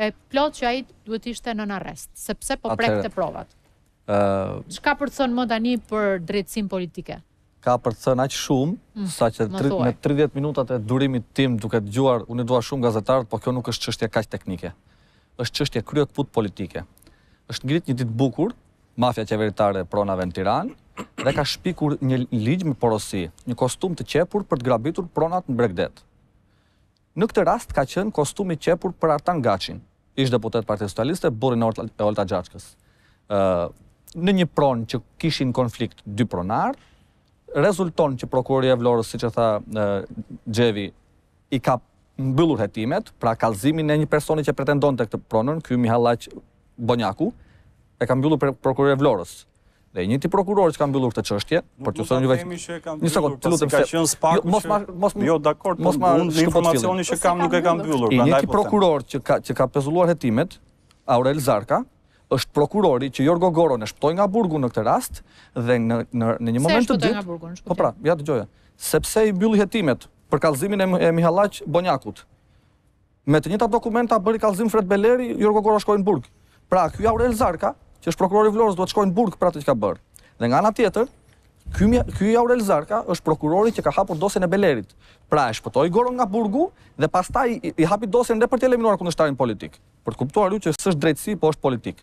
e plot që ai duhet të ishte nën arrest, sepse po prekte provat. Çka për të thënë më tani për drejtësinë politike? Ka për të thënë aq shumë, mm, saqë në 30 minutat e durimit tim duke dëgjuar, unë i dua shumë gazetarët, po kjo nuk është çështje kaq teknike. është çështje kryekëput politike. është ngrit një ditë të bukur, mafia qeveritare e pronave në Tiranë, dhe ka shpikur një ligj me porosi, një kostum të qepur për të grabitur pronat në bregdet. Në këtë rast ka qenë kostum i qepur për Artan Gaçin, ish-deputet i Partisë Socialiste, burrin e Olta Xhaçkës. Në një pronë që kishin konflikt dy pronarë, rezulton që prokuroria e Vlorës, siç e tha Xhevi, i ka mbyllur hetimet, pra kallëzimin e një personi që pretendonte këtë pronën, ky Mihallaq Bonjaku, e ka mbyllur prokuroria e Vlorës. Dhe i njëjti prokuror që ka mbyllur këtë çështje, për të thënë juve. Një sekond, të lutem. Ka qenë SPAK. Jo, mos ma mos më jo dakord. Mos ma unë informacioni që kam nuk e kanë mbyllur. I njëjti prokuror që ka që ka pezulluar hetimet, Aurel Zarka, është prokurori që Jorgo Goron e shpëtoi nga burgu në këtë rast dhe në në në një moment të dytë. Po pra, ja dëgjo. Sepse i mbylli hetimet për kallëzimin e Mihallaq Bonjakut. Me të njëjtat dokumenta bëri kallëzim Fred Beleri, Jorgo Goro shkoi në burg. Pra, ky Aurel Zarka, që është prokurori i Vlorës, duhet të shkojë në burg për atë që ka bërë. Dhe nga ana tjetër, ky ky Aurel Zarka është prokurori që ka hapur dosjen e Belerit. Pra, e shpëtoi Goron nga burgu dhe pastaj i, i hapi dosjen edhe për të eliminuar kundërshtarin politik. Për të kuptuar ju që s'është drejtësi, po është politikë.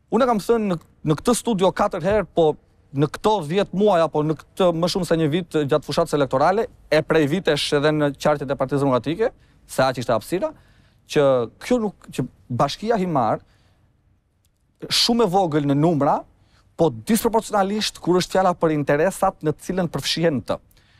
Unë kam thënë në, në këtë studio katër herë, po në këto 10 muaj apo në këtë më shumë se një vit gjatë fushatës elektorale, e prej vitesh edhe në qarqet e Partisë Demokratike, se aq ishte hapësira, që kjo nuk që bashkia Himarë shumë e vogël në numra, po disproporcionalisht kur është fjala për interesat në të cilën përfshihen të.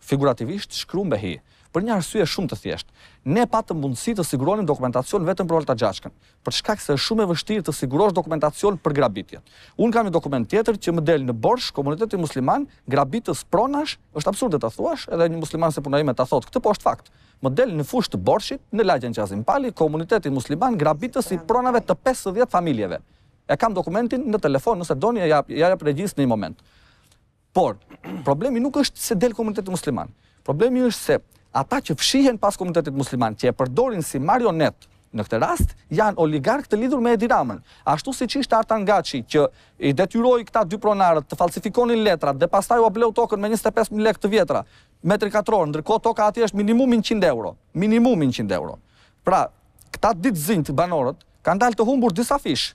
figurativisht, shkrumb e hi, për një arsye shumë të thjeshtë, Ne patëm mundësi të siguronim dokumentacion vetëm për Olta Xhaçkën, për shkak se është shumë e vështirë të sigurosh dokumentacion për grabitjen. Unë kam një dokument tjetër që më del në Borsh komuniteti musliman, grabitës pronash, është absurde ta thuash, edhe një musliman si puna ime ta thotë këtë, po është fakt. Më del në fushë të Borshit, në lagjen Qazim Pali, komuniteti musliman grabitës i pronave të 50 familjeve. E kam dokumentin në telefon, nëse doni ja jap regjisë në një moment. Por, problemi nuk është se del komuniteti musliman. Problemi është se ata që fshihen pas komunitetit musliman, që e përdorin si marionetë në këtë rast, janë oligarkë të lidhur me Edi Ramën. Ashtu siç ishte Artan Gaçi, që i detyroi këta dy pronarët të falsifikonin letrat dhe pastaj ua bleu tokën me 25.000 lekë të vjetra, metri katror, ndërkohë toka aty është minimum 100 euro. Minimum 100 euro. Pra, këta ditëzinjtë banorët, kanë dalë të humbur disafish,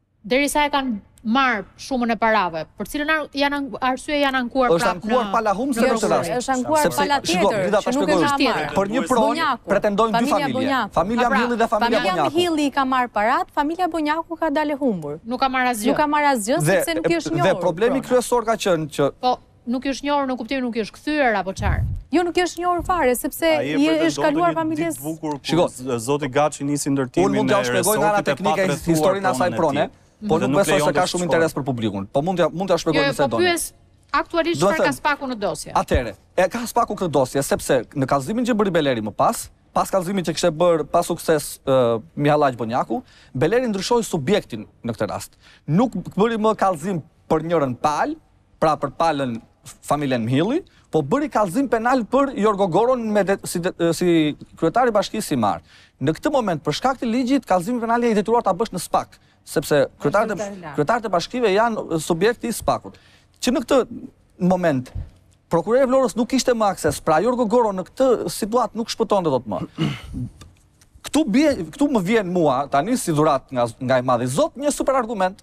Derisa e kanë marrë shumën e parave, për cilën arsye janë ankuar prapë. Është ankuar pala humbëse në këtë rast. Është ankuar pala tjetër, që nuk është tjetër. Për një pronë pretendojnë dy familje. Familja pra, Mëhilli dhe familja Bonjaku. Familja Mëhilli ka marrë paratë, familja Bonjaku ka dalë humbur. Nuk ka marrë asgjë. Nuk ka marrë asgjë sepse nuk i është njohur. Dhe problemi kryesor ka qenë që po, Nuk i është njohur në kuptimin nuk i është kthyer apo çfarë? Jo, nuk i është njohur fare sepse i është kaluar familjes. Shiko, zoti Gaçi nisi ndërtimin e resortit. Unë mund t'ia shpjegoj nga ana teknike historinë e asaj prone, por nuk besoj se ka shumë interes për publikun. Po mund t'jua shpjegoj jo, nëse jo, po doni. Aktualisht çfarë ka SPAK-u në dosje? Atëherë, e ka SPAK-u këtë dosje sepse në kallëzimin që bëri Beleri më pas, pas kallëzimit që kishte bërë pa sukses uh, Mihallaq Bonjaku, Beleri ndryshoi subjektin në këtë rast. Nuk bëri më kallëzim për njërën palë, pra për palën familjen Mëhilli, po bëri kallëzim penal për Jorgo Goron me det, si, det, si kryetar i bashkisë së Himarës. Në këtë moment, për shkak të ligjit, kallëzimin penal je i detyruar ta bësh në SPAK, sepse kryetarët e, kryetarët e bashkive janë subjekt i SPAK-ut. Që në këtë moment, Prokuroria e Vlorës nuk kishte më akses, pra Jorgo Goron në këtë situatë nuk e shpëtonte dot më. Këtu, bie, këtu më vjen mua, tani si dhuratë nga, nga i madhi Zot, një super argument,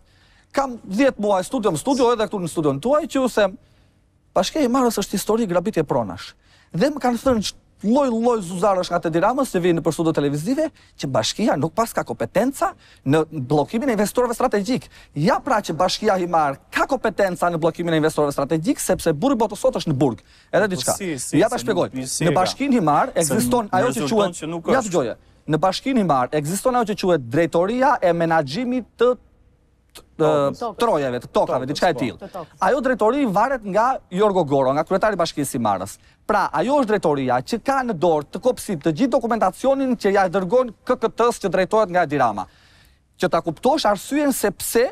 Kam 10 muaj studio më studio edhe këtu në studion tuaj që ju them Bashkia e Himarës është histori grabitjeje pronash. Dhe më kanë thënë lloj-lloj zuzarësh nga të Edi Ramës që vijnë nëpër studio televizive që bashkia nuk paska kompetenca në bllokimin e investorëve strategjik. Ja pra që bashkia Himarë ka kompetenca në bllokimin e investorëve strategjik sepse burri i botës sot është në burg. Edhe po diçka. Ja ta shpjegoj. Në bashkinë Himarë ekziston ajo që quhet Ja dëgjoje. Në bashkinë Himarë ekziston ajo që quhet drejtoria e menaxhimit të të trojeve, të tokave, diçka e po. tillë. Ajo drejtori varet nga Jorgo Goro, nga kryetari i bashkisë së Himarës. Pra, ajo është drejtoria që ka në dorë të kopsitë të gjithë dokumentacionin që ia dërgon KKT-së që drejtohet nga Edi Rama. Që ta kuptosh arsyen se pse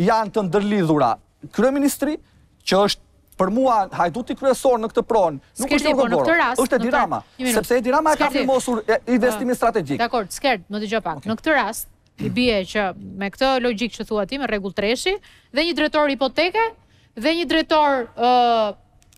janë të ndërlidhura kryeministri, që është për mua hajduti kryesor në këtë pronë, nuk është Jorgo Goro, është Edi Rama, sepse Edi Rama e ka firmosur investimin strategjik. Dakord, Skerd, më dëgjo pak. Në këtë rast, I bie që me këtë logjikë që thua ti me rregull treshi dhe një drejtor hipoteke dhe një drejtor ë uh,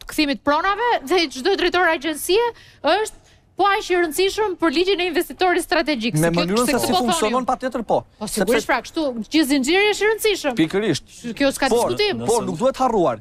kthimit pronave dhe çdo drejtor agjencie është po aq i rëndësishëm për ligjin e investitorit strategjik. Me mënyrën se si po funksionon patjetër po. Po sigurisht pra kështu, gjithë zinxhiri është i rëndësishëm. Pikërisht. Kjo s'ka diskutim. Por nuk duhet harruar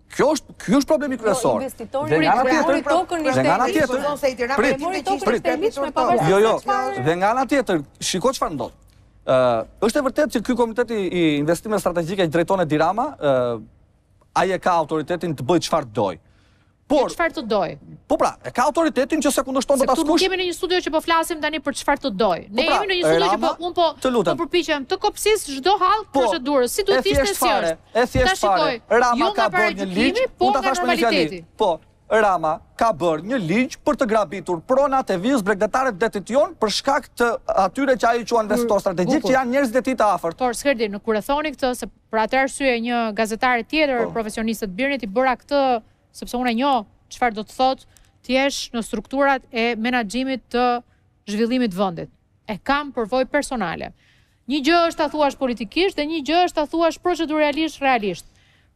Kjo është ky është problemi po, kryesor. Dhe nga ana tjetër, dhe nga ana tjetër, prit, prit, prit, prit, jo, jo, dhe nga ana tjetër, shiko çfarë ndodh. Ë, është e vërtetë që ky komitet i investimeve strategjike që drejton Edi Rama, ë, ai e ka autoritetin të bëjë çfarë të dojë. Por çfarë të dojë? Po pra, e ka autoritetin që s'e kundërshton dot askush. Ne jemi në një studio që po flasim tani për çfarë të dojë. Po ne pra, jemi në një studio që po unë po të, po përpiqem të kopsis çdo hallkë të, procedurës, si duhet të ishte si është. E thjeshtë fare. Rama ka bërë një ligj, po ta thashë me një fjali. Po, Rama ka bërë një ligj për të grabitur pronat e vijës bregdetare të detit Jon për shkak të atyre që ai quan investitorë strategjikë që janë njerëzit e tij të afërt. Por Skerdi, kur e thoni këtë se për atë arsye një gazetare tjetër po, profesioniste të BIRN-it i bëra këtë sepse unë e njoh çfarë do të thotë të jesh në strukturat e menaxhimit të zhvillimit të vendit. E kam përvojë personale. Një gjë është ta thuash politikisht dhe një gjë është ta thuash proceduralisht realisht.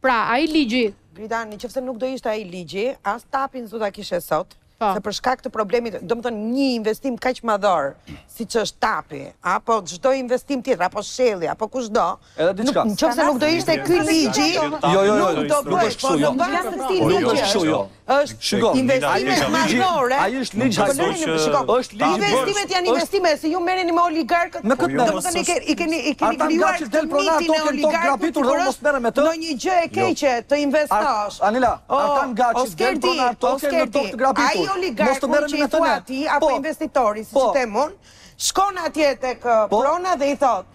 Pra, ai ligji. Grida, në qoftë se nuk do ishte ai ligji, as TAP-in s'do ta kishe sot, se për shkak të problemit, domethënë një investim kaq madhor siç është TAP-i, apo çdo investim tjetër, apo Shell-i, apo kushdo, në qoftë se nuk do ishte ky ligji, nuk do bëhej, po në bazë të këtij ligji është. Është Shiko, investimet majore. Ai është ligj po hajdutësh. Shiko, është ligj borxh. Investimet janë investime, se ju merreni me oligarkët. Në këtë mos. Domethënë i keni i keni krijuar që del pronar ato që do grabitur dhe mos merrem me të. Nuk është një gjë e jo. keqe të investosh. Anila, ata nga që del pronar ato që do të grabitur. Ai oligarku që i thua ti apo po. investitori, siç po. them unë, shkon atje tek prona dhe i thotë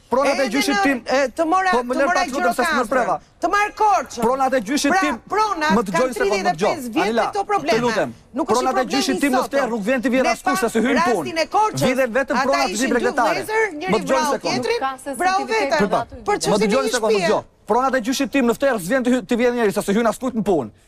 Pronat e gjyshit tim. Të mora, po, të mora Gjirokastrën. Të marr Korçën. Pronat e gjyshit pra, tim. Pra, pronat, më dëgjo se po të dëgjoj. Vjetë me këto probleme. Të lutem. Nuk është pronat e gjyshit tim në Fterrë, nuk vjen t'i vjedhë askush, se s'hyjnë në punë. Vidhen vetëm pronat të vijës bregdetare. Më dëgjo se po të dëgjoj. Bravo vetër. Për që si një shpia. Pronat e gjyshit tim në Fterrë, s'vjen t'i vjedhë njeri, se s'i hyjnë askujt në punë.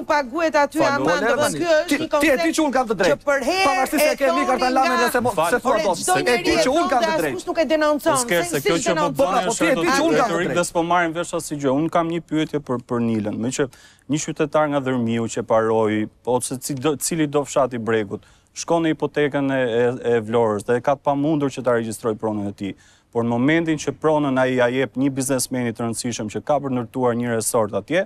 Nuk paguhet aty aman, domethënë ky është një koncept që përherë e thonë dhe askush nuk e dëgjon. Ti e di që unë kam të drejtë, pavarësisht se e ke mik Artan Lamen dhe s'e thua dot, e di që unë kam të drejtë. Askush nuk e denoncon. Po Skerdi, se kjo që po bëni është e gjitha retorikë dhe s'po marrim vesh asgjë. Unë kam një pyetje për për Anilën, meqë një qytetar nga Dhërmiu Qeparoi, ose cilido fshat i Bregut, shkon në hipotekën e e Vlorës dhe e ka të pamundur që ta regjistrojë pronën e tij. Por në momentin që pronën ai ia jep një biznesmeni të rëndësishëm që ka për të ndërtuar një resort atje,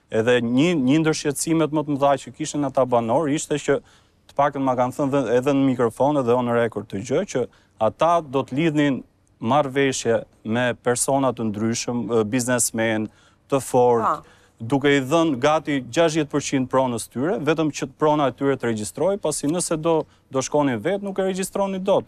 Edhe një një ndër shqetësimet më të mëdha që kishin ata banorë ishte që të paktën ma kanë thënë edhe në mikrofon edhe on record dhe gjë që ata do të lidhnin marrëveshje me persona të ndryshëm, biznesmenë, të fortë, duke i dhënë gati 60% të pronës së tyre, vetëm që prona e tyre të regjistrohej, pasi nëse do do shkonin vetë, nuk e regjistronin dot.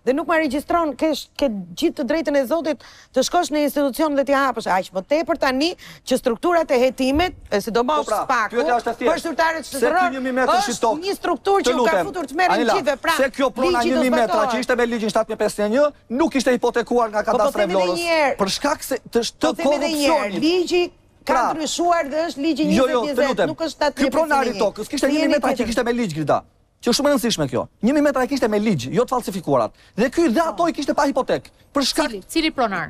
Dhe nuk ma regjistron, ke ke gjithë të drejtën e Zotit të shkosh në institucion dhe t'i hapësh, aq më tepër tani që strukturat e hetimit, e sidomos po pra, SPAK-u, për zyrtarët shtetëror, është një strukturë që u ka futur tmerrin gjithë dhe pra, se kjo prona 1000 metra që ishte me ligjin 7501, nuk ishte hipotekuar nga kadastra e Vlorës. Për shkak se është korrupsioni. Ligji ka pra, ndryshuar dhe është ligji 2020, jo, jo, nuk është 7 Ky pronari i tokës kishte 1000 metra që kishte me ligj, Grida. Që është shumë e rëndësishme kjo. 1000 metra e kishte me ligj, jo të falsifikuarat. Dhe ky dhe ato i kishte pa hipotekë. Për shkak cili, cili pronar?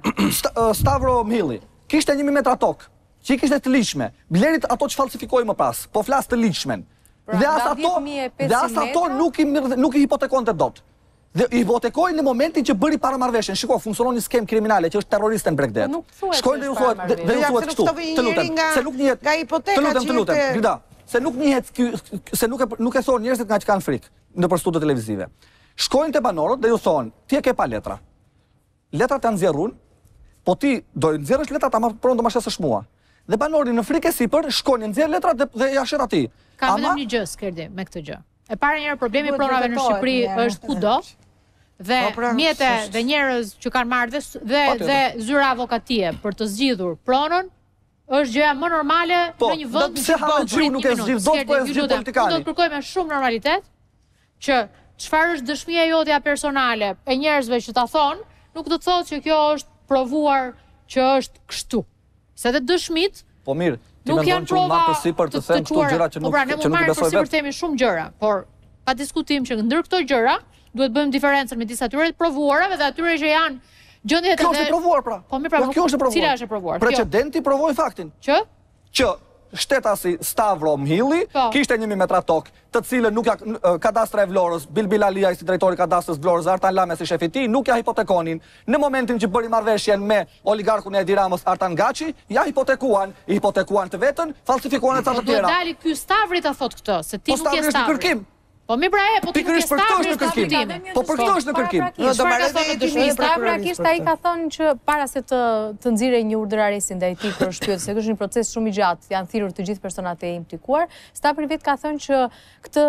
Stavro Mhilli. Kishte 1000 metra tokë, që i kishte të ligjshme. Lëri ato që falsifikoi më pas. Po flas të ligjshmen. Pra, dhe as ato, dhe as ato nuk i nuk i hipotekonte dot. Dhe i hipotekoi në momentin që bëri paramarrëveshjen. Shiko, funksionon një skemë kriminale që është terroriste në Bregdet. Po nuk thuhet. Shkojnë dhe ju thuhet, dhe ju thuhet kështu. Të lutem, se nuk njihet. Nga hipoteka që jete. Të lutem, të lutem. Se nuk njihet ky, se nuk e nuk e thonë njerëzit nga që kanë frikë nëpër studio televizive. Shkojnë te banorët dhe ju thonë, ti e ke pa letra. Letra të nxjerr unë, po ti do të nxjerrësh letra ta marr pronë do ma shesësh mua. Dhe banori në frikë e sipër shkon e nxjerr letrat dhe dhe ia shet atij. Ka vetëm një gjë, Skerdi, me këtë gjë. E para njëherë problemi i pronave në Shqipëri është kudo. Dhe po, pra, mjete dhe njerëz që kanë marrë dhe dhe, po, dhe zyra avokatie për të zgjidhur pronën është gjëja më normale po, në një vend që po prit nuk e zgjidh dot po e zgjidh politikani. Do të kërkoj me shumë normalitet që çfarë është dëshmi e jotja personale e njerëzve që ta thonë, nuk do të thotë që kjo është provuar që është kështu. Se dhe dëshmitë, po mirë, ti nuk janë prova marrë përsipër të them këto gjëra që po nuk pra, ne që nuk besoj vetë. themi shumë gjëra, por pa diskutim që ndër këto gjëra duhet bëjmë diferencën midis atyre të provuarave dhe atyre që janë gjendje të Kjo është e provuar pra. Po mirë pra, po, kjo është e provuar. Cila është e provuar? Precedenti provoi faktin. Që? Që Shtetasi Stavro Mhilli kishte njëmijë metra tokë, të cilën nuk ia Kadastra e Vlorës, Bilbil Aliaj si drejtor i Kadastrës së Vlorës dhe Artan Lame si shef i tij, nuk ia hipotekonin. Në momentin që bëri marrëveshjen me oligarkun e Edi Ramës, Artan Gaçi, ia hipotekuan, i hipotekuan të vetën, falsifikuan edhe ca të tjera. Po duhet dalë ky Stavri ta thotë këtë, se ti nuk je Stavri. Po Stavri është në kërkim. Po mirë pra e, po ti nuk je, Stavri në kërkim. Po për këto është në kërkim. Po do marrë dhe ti një Stavri pra këto ai i ka thënë që para se të të nxirrej një urdhër arresti ndaj tij për shpjot, se ky është një proces shumë i gjatë, janë thirrur të gjithë personat e implikuar, Stavri vetë ka thënë që këtë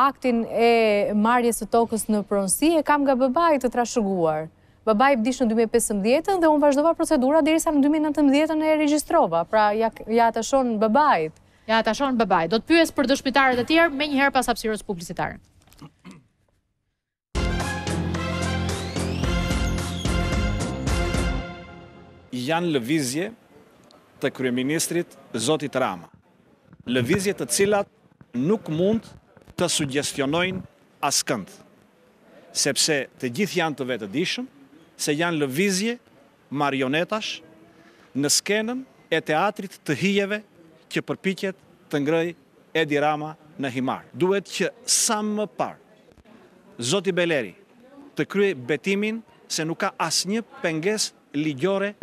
aktin e marrjes së tokës në pronësi e kam nga babai të trashëguar. Babai vdiq në 2015 dhe unë vazhdova procedurat derisa në 2019 e regjistrova, pra ia faturon babait. Ja ta shohim babai. Do të pyes për dëshmitarët e tjerë menjëherë pas hapësirës publicitare. Janë lëvizje të kryeministrit Zotit Rama. Lëvizje të cilat nuk mund të sugjestionojnë askënd. Sepse të gjithë janë të vetëdijshëm se janë lëvizje marionetash në skenën e teatrit të hijeve që përpiqet të ngrejë Edi Rama në Himarë. Duhet që sa më parë zoti Beleri të kryejë betimin se nuk ka asnjë pengesë ligjore.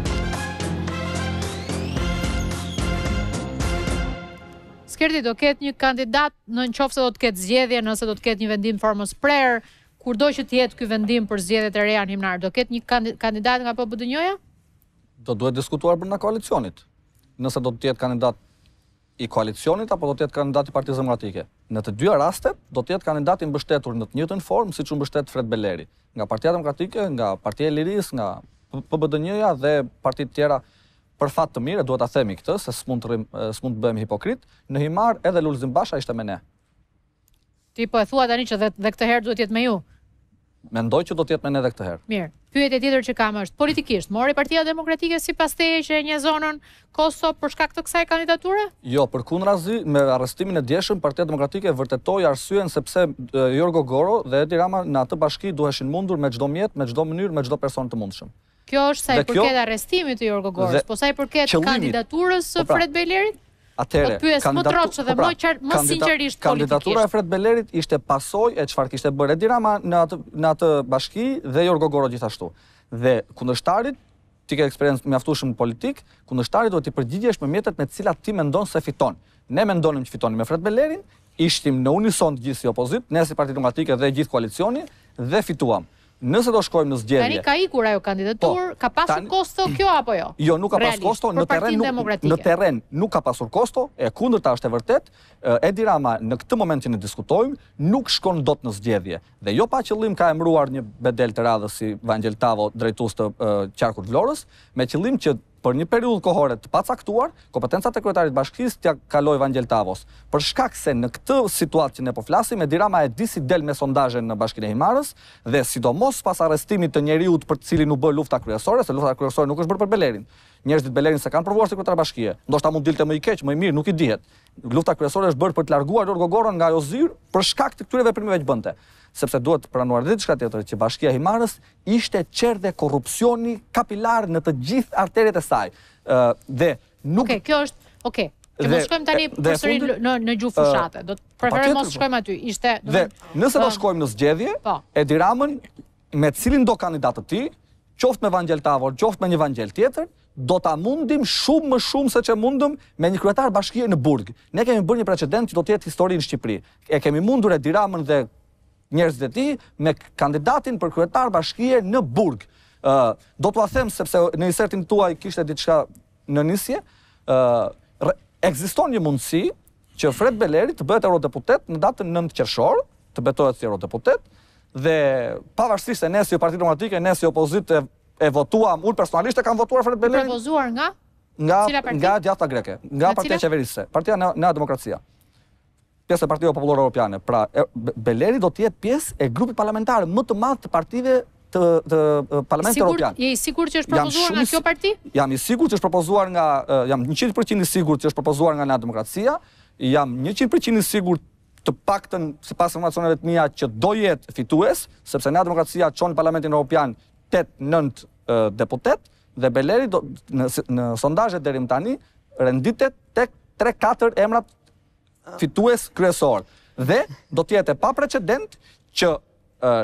Skerdi, do ketë një kandidat në qoftë se do të ketë zgjedhje, nëse do të ketë një vendim formës prerë, Kurdo që të jetë ky vendim për zgjedhjet e reja në Himarë, do ketë një kandidat nga PBDNJ-ja? Do duhet diskutuar brenda koalicionit. Nëse do të jetë kandidat i koalicionit apo do të jetë kandidat i Partisë Demokratike. Në të dyja rastet do të jetë kandidat i mbështetur në të njëjtën formë siç u mbështet Fred Beleri, nga Partia Demokratike, nga Partia e Lirisë, nga PBDNJ-ja dhe partitë e tjera për fat të mirë, duhet ta themi këtë, se s'mund të s'mund të bëhemi hipokritë, në Himarë edhe Lulzim Basha ishte me ne. Ti po e thua tani që dhe, dhe këtë herë duhet të jetë me ju. Mendoj që do të jetë me ne edhe këtë herë. Mirë. Pyetja tjetër që kam është politikisht, mori Partia Demokratike sipas teje që e njeh zonën kosto për shkak të kësaj kandidature? Jo, përkundrazi me arrestimin e djeshëm Partia Demokratike vërtetoi arsyen sepse Jorgo Goro dhe Edi Rama në atë bashki duheshin mundur me çdo mjet, me çdo mënyrë, me çdo person të mundshëm. Kjo është sa i përket arrestimit të Jorgo Goros, po sa i përket kandidaturës së po pra, Fred Belerit? Atëherë, po pyes më troç dhe po pra, më qartë, më sinqerisht politikisht. Kandidatura e Fred Belerit ishte pasojë e çfarë kishte bërë Edi Rama në atë, në atë bashki dhe Jorgo Goro gjithashtu. Dhe kundërshtarit, ti ke eksperiencë mjaftueshëm politike, kundërshtarit duhet t'i përgjigjesh me mjetet me të cilat ti mendon se fiton. Ne mendonim që fitonim me Fred Belerin, ishtim në unison të gjithë si opozitë, ne si parti demokratike dhe gjithë koalicioni, dhe fituam. Nëse do shkojmë në zgjedhje. Tani ka ikur ajo kandidaturë, po, ka pasur kosto kjo apo jo? Jo, nuk ka pasur kosto në terren nuk në terren nuk ka pasur kosto, e kundërta është e vërtetë. Edi Rama në këtë moment që ne diskutojmë nuk shkon dot në zgjedhje dhe jo pa qëllim ka emëruar një bedel të radhës si Vangjel Tavo, drejtues të qarkut të Vlorës, me qëllim që Për një periudhë kohore të pacaktuar, kompetencat e kryetarit të bashkisë t'ia kalojë Vangjel Tavos. Për shkak se në këtë situatë që ne po flasim, Edi Rama e di si del me sondazhe në Bashkinë e Himarës dhe sidomos pas arrestimit të njeriut për të cilin u bë lufta kryesore, se lufta kryesore nuk është bërë për Belerin. Njerëzit Belerin s'e kanë provuar si kryetar bashkie. Ndoshta mund të dilte më i keq, më i mirë, nuk i dihet. Lufta kryesore është bërë për të larguar Jorgo Goron nga ajo zyrë për shkak të këtyre veprimeve që bënte. Sepse duhet pranuar edhe diçka tjetër, që Bashkia e Himarës ishte çerdhe korrupsioni kapilar në të gjithë arteret e saj. Ë dhe nuk okay, kjo është, okay. Që mos shkojmë tani përsëri në në gjuhë fushate. Do të preferoj mos shkojmë aty. Ishte Dhe nëse do shkojmë në zgjedhje, po. Edi Ramën me cilin do kandidat të tij, qoftë me Vangjel Tavon, qoftë me një Vangjel tjetër, do ta mundim shumë më shumë seç e mundëm me një kryetar bashkie në burg. Ne kemi bërë një precedent që do të jetë histori në Shqipëri. E kemi mundur Edi Ramën dhe Njerëzit e tij me kandidatin për kryetar bashkie në burg. Ë, do t'ua them sepse në insertin tuaj kishte diçka në nisje, ë, ekziston një mundësi që Fred Beleri të bëhet eurodeputet në datën 9 qershor, të betohet si eurodeputet dhe pavarësisht se ne si Parti Demokratike, ne si opozitë e votuam, unë personalisht e kam votuar Fred Belerin. Propozuar nga? Nga, nga e djathta greke, nga partia qeverisëse, partia Nea Demokracia. pjesë e e Partive Popullore Europiane. Pra, Beleri do të jetë pjesë e grupit parlamentar më të madh të partive të të Parlamentit Europian. Je i sigurt që është propozuar nga kjo parti? Jam i sigurt që është propozuar nga jam 100% i sigurt që është propozuar nga Nea Demokracia. Jam 100% i sigurt të paktën sipas informacioneve të mia që do jetë fitues, sepse Nea Demokracia çon në Parlamentin Europian 8-9 deputetë dhe Beleri në, në sondazhet deri më tani renditet tek 3-4 emrat fitues kryesorë dhe do të jetë e paprecedent që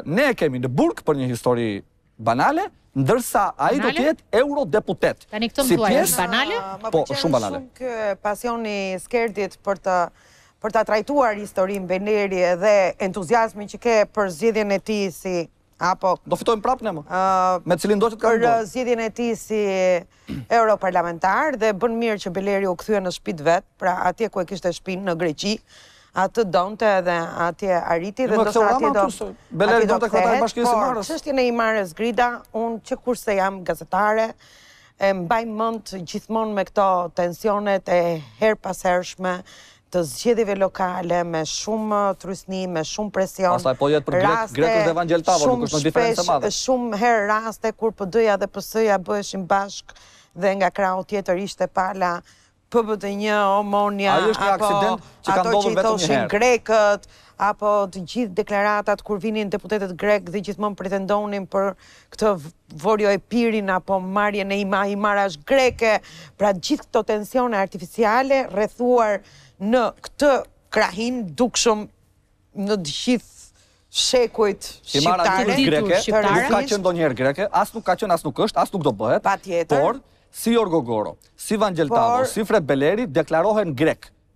ne e kemi në burg për një histori banale, ndërsa ai do të jetë eurodeputet. Tani këtë më thuaj, është banale? Ah, po, shumë banale. Shumoj këtë pasionin e Skerdit për të për ta trajtuar historinë Beleri dhe entuziazmin që ke për zgjedhjen e tij si A po. Do fitojmë prapë ne, me cilin do që të kam bërë. Për zgjedhjen e tij si europarlamentar dhe bën mirë që Beleri u kthye në shtëpi të vet, pra atje ku e kishte shtëpinë në Greqi, atë donte edhe atje arriti dhe ndoshta atje do. Beleri donte kryetar i bashkisë së Himarës. Po, çështjen e Himarës Grida, unë që kurse jam gazetare, e mbaj mend gjithmonë me këto tensionet e herëpashershme të zgjedhjeve lokale me shumë trysni, me shumë presion, Pastaj po të jetë për grek, grekët dhe Vangjel Tavo, nuk është një diferencë e madhe. Shumë herë raste kur PD-ja dhe PS-ja bëheshin bashkë dhe nga krahu tjetër ishte pala PBDNJ, Omonia, apo ato që i thoshin grekët, Apo të gjithë deklaratat kur vinin deputetët grekë dhe gjithmonë pretendonin për këtë Vorio-Epirin apo marrjen e Hima Himara është greke, pra gjithë këto tensione artificiale rrethuar në këtë krahinë dukshëm në të gjithë shekujt shqiptare, të rëndësishme. Nuk ka qenë ndonjëherë greke, as nuk ka qenë, as nuk është, as nuk do bëhet. Patjetër. Por si Jorgo Goro, si Vangjel Tavo, si Fred Beleri deklarohen grekë.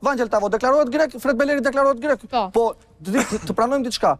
Vangjel Tavo deklarohet grek, Fred Beleri deklarohet grek. Po, po të pranojmë diçka.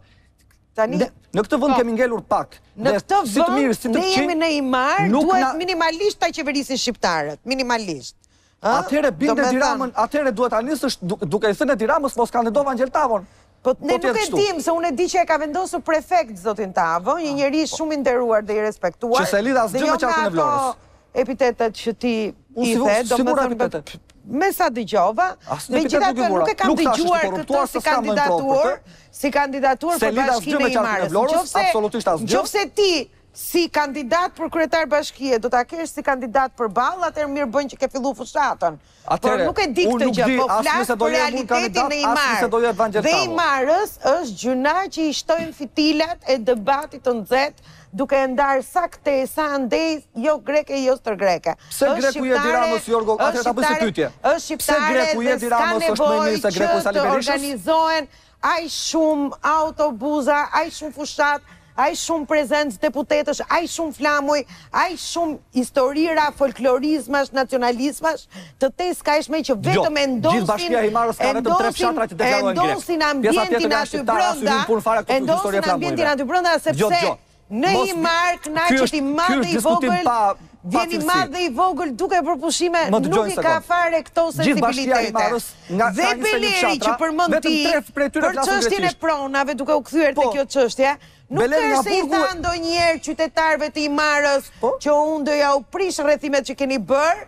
Tani, në këtë vënd po. kemi ngelur pak. Në këtë vënd, si ne jemi në Himarë, duhet minimalisht ta qeverisin shqiptarët. Minimalisht. Atere bind Edi Ramën, atere duhet ta nisësh duke i thënë Edi Ramës, mos kandido Vangjel Tavon. Po ne nuk e dim, se unë e di që e ka vendosur prefekt zotin Tavo, një njeri po. shumë i nderuar dhe i respektuar. Që s'e lidh asgjë me jo qarkun e Vlorës. Epitetet që ti i the, domethënë me sa dëgjova, megjithatë nuk e kam dëgjuar këtë si kandidatur, si kandidatur për bashkinë e Himarës. Në qoftë se ti si kandidat për kryetar bashkije, do ta kesh si kandidat përballë, atër mirë bën që ke fillu fushatën. Por nuk e di këtë gjë, po flas për realitetin në Himarë. Dhe Himarës është gjynah që i shtojnë fitilat e debatit të nxehtë duke e ndarë sa këtej sa andej jo greke jo stërgreke. Pse greku i Edi Ramës Jorgo, atëherë ta bëj si pyetje. Është shqiptare dhe s'ka nevojë që të organizohen Aq shumë autobuza, aq shumë fushatë, aq shumë prezencë deputetësh, aq shumë flamuj, aq shumë historira, folklorizmash, nacionalizmash, të tejskajshme që vetëm e ndotin, e ndotin, e ndotin ambientin aty brenda, e ndotin ambientin aty brenda sepse Në Himarë kënaqet i madh dhe i vogël, vjen i madh dhe i vogël duke për pushime, nuk i ka fare këto sensibilitete. Dhe Beleri që përmend ti, për qështjën e pronave duke u këthyër të po. kjo qështje, nuk është se i tha ndonjëherë qytetarëve të Himarës po. që unë do t'jua prish rrethimet që keni bërë,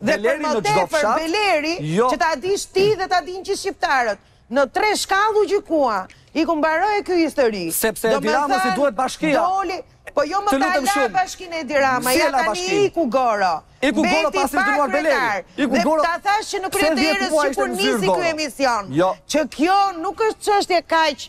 Dhe për më tepër Beleri, që ta dish ti dhe ta dinë gjithë shqiptarët, në tre shkallë u gjykua. Iku mbaroi kjo histori. Sepse Edi Ramës i duhet bashkia. Po jo mo, ta la bashkinë Edi Rama, ja tani iku Goro. Iku Goro pasi u ndërrua Beleri. Iku Goro. Dhe ta thash që në krye të herës që kur nisi ky emision, jo. që kjo nuk është çështje kaq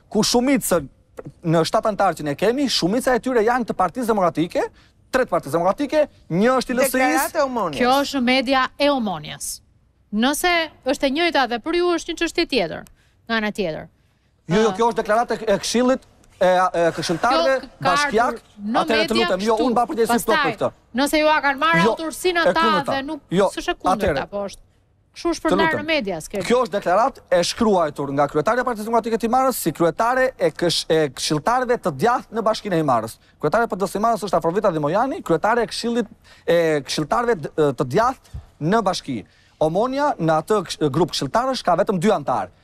ku shumicën në shtatë anëtarë që ne kemi, shumica e tyre janë të Partisë Demokratike, tre të Partisë Demokratike, një është i LSI-së. Deklaratë e Omonias. Kjo është media e Omonias. Nëse është e njëjta dhe për ju është një çështje tjetër, nga ana tjetër. Jo, jo, kjo është deklaratë e Këshillit e këshilltarëve bashkiak, atëherë të lutem, jo unë mbaj përgjegjësi për këtë. Nëse jua kanë marrë jo, autorsinë ata dhe nuk jo, s'është kundër apo është Kështu është për në media, s'ke. Kjo është deklaratë e shkruajtur nga kryetarja e Partisë Demokratike të Himarës si kryetare e kësh, e këshilltarëve të djathtë në Bashkinë e Himarës. Kryetarja e PD-së Himarës është Afrovita Dhimojani, kryetare e këshillit e këshilltarëve të djathtë në bashki. Omonia në atë grup këshilltarësh ka vetëm dy anëtarë.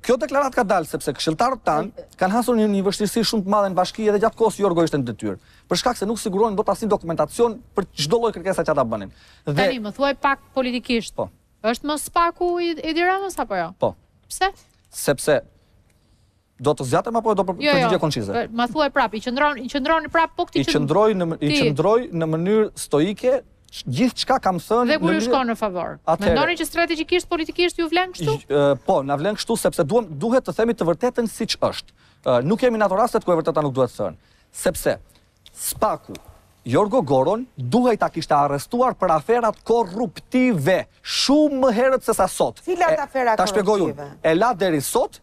Kjo deklaratë ka dalë sepse këshilltarët tanë kanë hasur një një vështirësi shumë të madhe në bashki edhe gjatë kohës që Jorgo ishte në detyrë. Për shkak se nuk siguronin dot asnjë dokumentacion për çdo lloj kërkese që ata bënin. Dhe Tani më thuaj pak politikisht. Po. Është më SPAK-u i Edi Ramës apo jo? Po. Pse? Sepse Do të zgjatem apo do për jo, jo. përgjigje jo, koncize? Jo, ma thuaj prapë, i qëndron, i qëndron prapë po këtë i qëndroj në i qëndroj në mënyrë stoike gjithçka kam thënë... Dhe ku ju shko në favor? Mendoni që strategjikisht, politikisht ju vlen kështu? Po, na vlen kështu, sepse duhet të themi të vërtetën siç është. Nuk jemi në ato rastet ku e vërteta nuk duhet thënë. Sepse SPAK-u Jorgo Goron duhej ta kishte arrestuar për aferat korruptive, shumë më herët sesa sot. Cilat afera korruptive? Ta shpjegoj unë. E la deri sot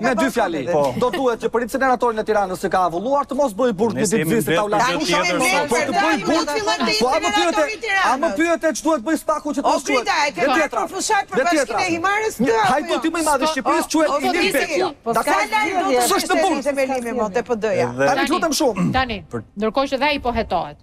Me dy fjali, po. do duhet që për inceneratorin e Tiranës që ka avulluar, të mos bëjë burg një ditë vizit të aullat të tjetër, po të bëjë burg, po a më pyete, a më pyete ç'duhet bëjë SPAK-u që të mos quhet, dhe tjetra, dhe tjetra, një hajduti më i madh i Shqipërisë quhet po, i një pekja, da ka, s'është në burg, dhe të lutem shumë. Tani, ndërkohë që dhe i po hetohet.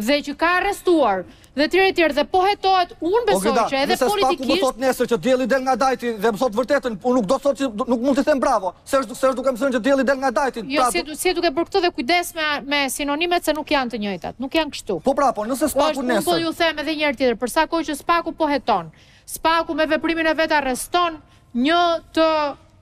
dhe që ka arrestuar dhe tjera e tjera dhe po hetohet unë besoj që edhe politikisht O Grida, nëse SPAK-u më thotë nesër që dielli del nga Dajti dhe më thotë të vërtetën unë nuk do të thotë që nuk mund të them bravo se është, se është duke më thënë që dielli del nga Dajti jo, pra, si, du, si duke për këtë dhe kujdes me, me sinonimet se nuk janë të njëjtat nuk janë kështu po pra po nëse SPAK-u nesër unë po ju them edhe një herë tjetër për sa kohë që SPAK-u po heton SPAK-u me veprimin e vet arreston një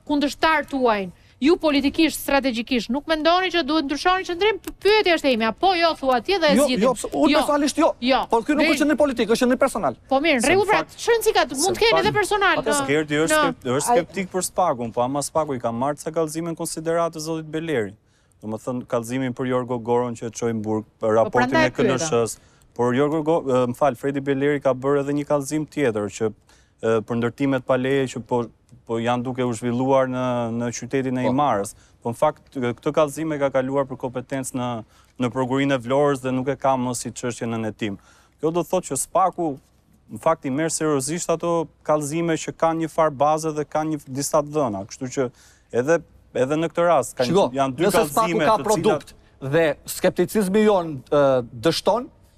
kundërshtar tuajin Ju politikisht, strategjikisht nuk mendoni që duhet ndryshoni qëndrim? Pyetja është e imja. Po jo thua ti dhe e jo, zgjidhim. Jo, jo, unë jo. personalisht jo. Jo. Por ky nuk është qëndrim politik, është qëndrim personal. Po mirë, rregull pra, shumica mund të kenë edhe personal. Atë Gerdi është është skeptik për SPAK-un, po ama SPAK-u i ka marrë ca kallëzime në konsideratë të zotit Beleri. Domethënë kallëzimin për Jorgo Goron që e çoi në burg, po, raportin e KLSH-së. Por Jorgo, më fal, Fredi Beleri ka bërë edhe një kallëzim tjetër që për ndërtimet pa leje që po, po janë duke u zhvilluar në, në qytetin e po. Himarës. Po në fakt, këtë kallëzim e ka kaluar për kompetencë në, në prokurorinë e Vlorës dhe nuk e ka më si çështje nën hetim. Kjo do të thotë që SPAK-u, në fakt i merr seriozisht ato kallëzime që kanë një farë baze dhe kanë një disa të dhëna. Kështu që edhe, edhe në këtë rast, kanë, Shiko, janë dy kallëzime të cilat... Shiko, nëse SPAK-u ka produkt dhe skepticizmi ynë dështon,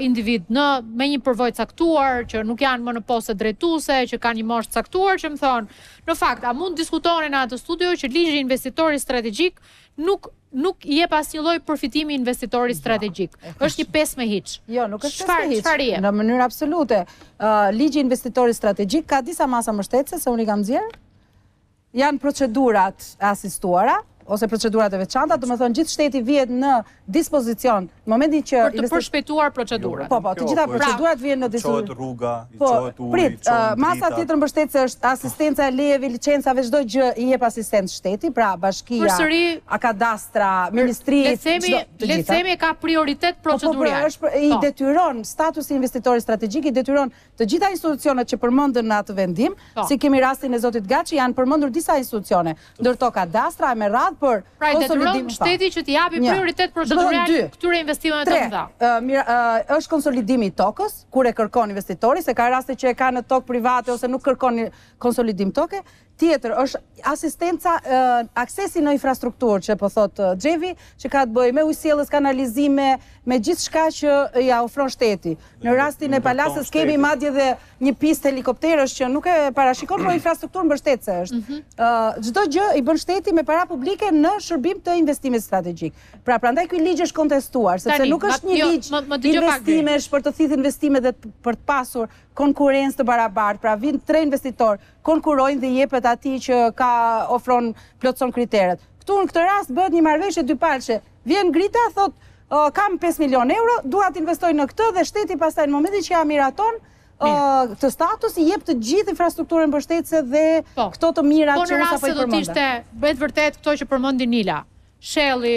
individë në me një përvojë të caktuar, që nuk janë më në poste drejtuese, që kanë një moshë të caktuar, që më thonë, në fakt, a mund të diskutoni në atë studio që ligji i investitorit strategjik nuk nuk i jep asnjë lloj përfitimi investitorit jo, strategjik. Është një pesë me hiç. Jo, nuk është pesë me hiç. Në mënyrë absolute. Ë ligji i investitorit strategjik ka disa masa mbështetëse se unë i kam nxjerrë. Janë procedurat e asistuara ose procedurat e veçanta, domethënë gjithë shteti vihet në dispozicion në momentin që për të përshpejtuar procedurat. Po, po, të gjitha pra, procedurat vihen në dispozicion. Çohet rruga, po, çohet uji, prit, çohet drita. Masa tjetër mbështetëse është asistenca e lejeve, licencave, çdo gjë i jep asistencë shteti, pra bashkia, Përsëri, kadastra, ministri, le të themi, le të themi ka prioritet procedurial. Po, po, pra, është i po. detyron statusi investitori strategjik i detyron Të gjitha institucionet që përmenden në atë vendim, si kemi rastin e zotit Gaçi, janë përmendur disa institucione, ndër to kadastra e me radhë për Pra e detyron shteti që t'i japi prioritet procedural këtyre investimeve të mëdha. Tre, mirë, është konsolidimi i tokës, kur e kërkon investitori, se ka raste që e ka në tokë private ose nuk kërkon konsolidim toke, Tjetër është asistenca, aksesi në infrastrukturë që po thotë Xhevi, që ka të bëjë me ujësjellës, kanalizime, me gjithçka që ia ofron shteti. Në rastin e Palasës kemi madje dhe një pistë helikopterësh që nuk e parashikon, por infrastrukturë mbështetëse është. Mhm. Çdo gjë i bën shteti me para publike në shërbim të investimit strategjik. Pra prandaj ky ligj është kontestuar, sepse nuk është një jo, ligj investimesh për të thithë investimet dhe për të pasur konkurrencë të barabartë. Pra vijnë tre investitorë, konkurrojnë dhe jepet atij që ka ofron plotëson kriteret. Këtu në këtë rast bëhet një marrëveshje dypalëshe. Vjen Grita thotë kam pesë milionë euro, dua të investoj në këtë dhe shteti pastaj në momentin që ia miraton këtë status i jep të gjithë infrastrukturën mbështetëse dhe po. këto të mira që unë sapo i përmenda. Po në rast se do të ishte bëhet vërtet këto që përmendi Nila, Shelli,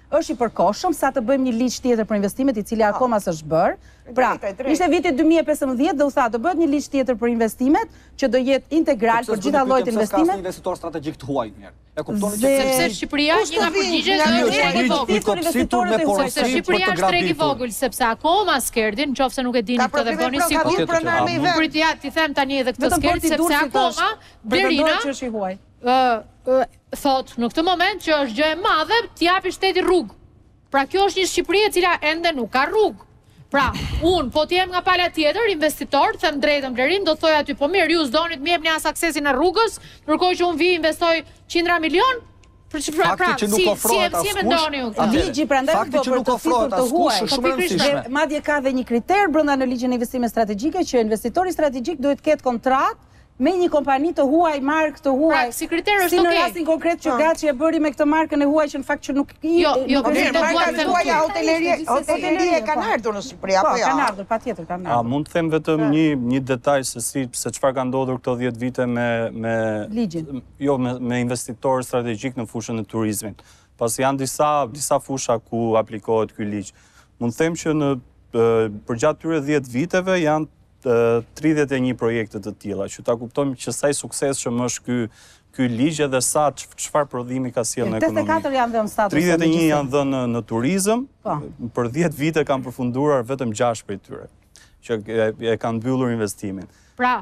Është i përkohshëm sa të bëjmë një ligj tjetër për investimet, i cili akoma s'është bërë. Pra, ishte viti dy mijë e pesëmbëdhjetë dhe u tha të bëhet një ligj tjetër për investimet, që do jetë integral për të gjitha llojet e investimeve. Sepse Shqipëria është një nga përgjigjet dhe është treg i vogël. Sepse Shqipëria është treg i vogël, sepse akoma Skerdi, në qoftë se nuk e dini këtë dhe bëni sikur. Unë prit ja t'i them tani edhe këtë Skerdi sepse akoma Blerina ë thotë në këtë moment që është gjë e madhe t'i japi shteti rrugë. Pra kjo është një Shqipëri e cila ende nuk ka rrugë. Pra, unë po të jem nga pala tjetër, investitor, them drejtën Blerim, do të thoj aty, po mirë, ju s'doni të më jepni as aksesin e rrugës, ndërkohë që unë vi investoj qindra milion, Për çfarë pra, pra, si, si, si, si e mendoni ju këtë? Ligji prandaj është bërë për të thithur të huaj. Po pikërisht madje ka dhe një kriter brenda në ligjin e investimeve strategjike që investitori strategjik duhet të ketë kontratë me një kompani të huaj, markë të pra, huaj. Pra, si kriter është okay. Si në rastin konkret që po. Gaçi e bëri me këtë markën e huaj që në fakt që nuk i jo, jo, nuk është marka e huaj e hoteleri, hotelerie kanë ardhur në Shqipëri apo jo? Po, kanë ardhur, patjetër kanë ardhur. A mund të them vetëm pra. një një detaj se si se çfarë ka ndodhur këto 10 vite me me ligjin. Jo, me me investitorë strategjik në fushën e turizmit. Pasi janë disa disa fusha ku aplikohet ky ligj. Mund të them që në përgjatë këtyre 10 viteve janë tridhjetë e një projekte të tilla, që ta kuptojmë që sa i suksesshëm është ky ky ligj edhe sa çfarë prodhimi ka sjellë në ekonomi. 84 janë dhënë status. 31 janë dhënë në turizëm. Po. Për 10 vite kanë përfunduar vetëm 6 prej tyre që e, e kanë mbyllur investimin. Pra,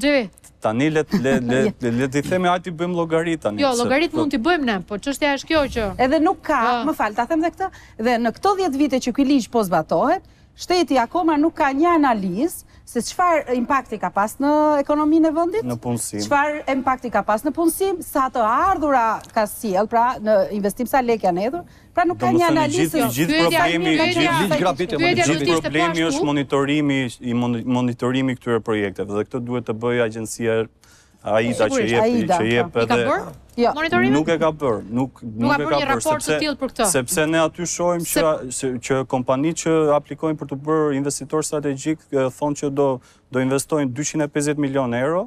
Xhevi. Tani le le le le t'i themi hajt t'i bëjmë llogaritë tani. Jo, llogaritë mund t'i bëjmë ne, po çështja është kjo që Edhe nuk ka, më fal, ta them edhe këtë, dhe në këto 10 vite që ky ligj po zbatohet, shteti akoma nuk ka një analizë se çfarë impakti ka pas në ekonominë e vendit, në punësim. Çfarë impakti ka pas në punësim, sa të ardhura ka sjell, pra në investim sa lekë janë hedhur, Pra nuk ka një analizë. I gjithë problemi, i gjithë grabitje, i gjithë problemi është monitorimi i monitorimi i këtyre projekteve dhe këtë duhet të bëjë agjencia AIDA që jep AIDA, që jep edhe. Jo, nuk e ka bër, nuk nuk e ka bër sepse për këtë. Sepse ne aty shohim që se, që kompanitë që aplikojnë për t'u bërë investitor strategjik thonë që do do investojnë 250 milionë euro.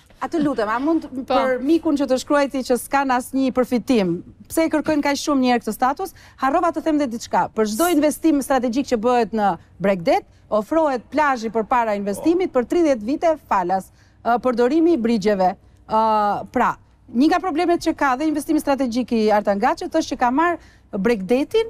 A të lutem, a mund po. për mikun që të shkruajti që s'kan asnjë përfitim, pse e kërkojnë kaq shumë njerëz këtë status? Harrova të them dhe diçka. Për çdo investim strategjik që bëhet në bregdet, ofrohet plazhi përpara investimit për 30 vite falas përdorimi i brigjeve. Pra, një nga problemet që ka dhe investimi strategjik i Artan Gaçit është që ka marrë bregdetin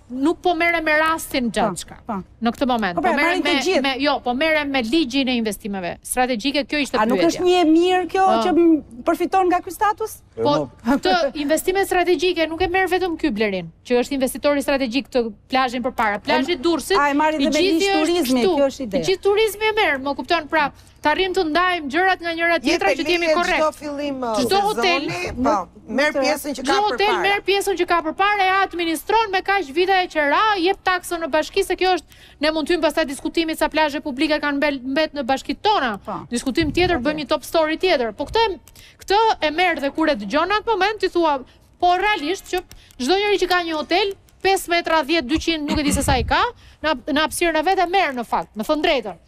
Nuk po merrem me rastin po, Xhaçka. Po. Në këtë moment po, po merrem me, me jo, po merrem me ligjin e investimeve strategjike. Kjo ishte pyetja. A nuk është një e mirë kjo po. që përfiton nga ky status? Po, këtë investime strategjike nuk e merr vetëm ky Blerin, që është investitori strategjik të plazhin përpara. Plazhi i Durrësit. Atë e marrin dhe me turizmin, kjo është ide. Gjithë turizmi e merr, më kupton prap. të arrijmë të ndajmë gjërat nga njëra tjetra që të jemi korrekt. Çdo fillim sezoni uh, çdo hotel, po, merr pjesën që ka përpara. Çdo hotel merr pjesën që ka përpara e administron me kaq vite qera jep taksën në bashki se kjo është ne mund të hyjmë pastaj diskutimi sa plazhe publike kanë mbet në bashkitë tona. Po. Diskutim tjetër po, bëjmë një top story tjetër. Po këtë këtë e merr dhe kur e dëgjon në atë moment ti thua po realisht që çdo njeri që ka një hotel 5 metra 10 200 nuk e di se sa i ka në në hapësirën e vet e merr në fakt, me thënë drejtën.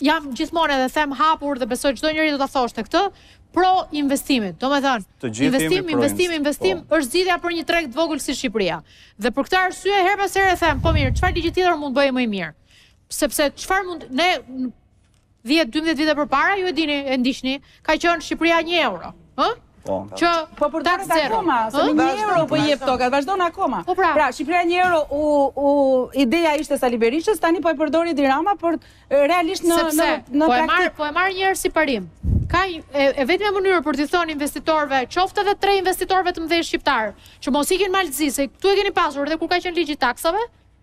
Jam gjithmonë edhe them hapur dhe besoj çdo njeri do ta thoshte këtë, pro investimit. Domethënë, investim, investim, investim po. është zgjidhja për një treg të vogël si Shqipëria. Dhe për këtë arsye herë pas here them, po mirë, çfarë ligji tjetër mund të bëhet më i mirë? Sepse çfarë mund ne 10-12 vite përpara ju e dini, e ndiqni, Ka qenë Shqipëria një euro, ë? Po. Që po për ta akoma, se me një euro po jep tokat, vazhdon akoma. Po pra. pra, Shqipëria një euro u u ideja ishte e Sali Berishës, tani po e përdor Edi Rama për realisht në në në po e marr, po e marr një herë si parim. Ka e, e vetmja mënyrë për t'i thënë investitorëve, qoftë edhe tre investitorëve të mëdhenj shqiptarë, që mos ikin Mal të Zi, se këtu e keni pasur dhe kur ka qenë ligji i taksave,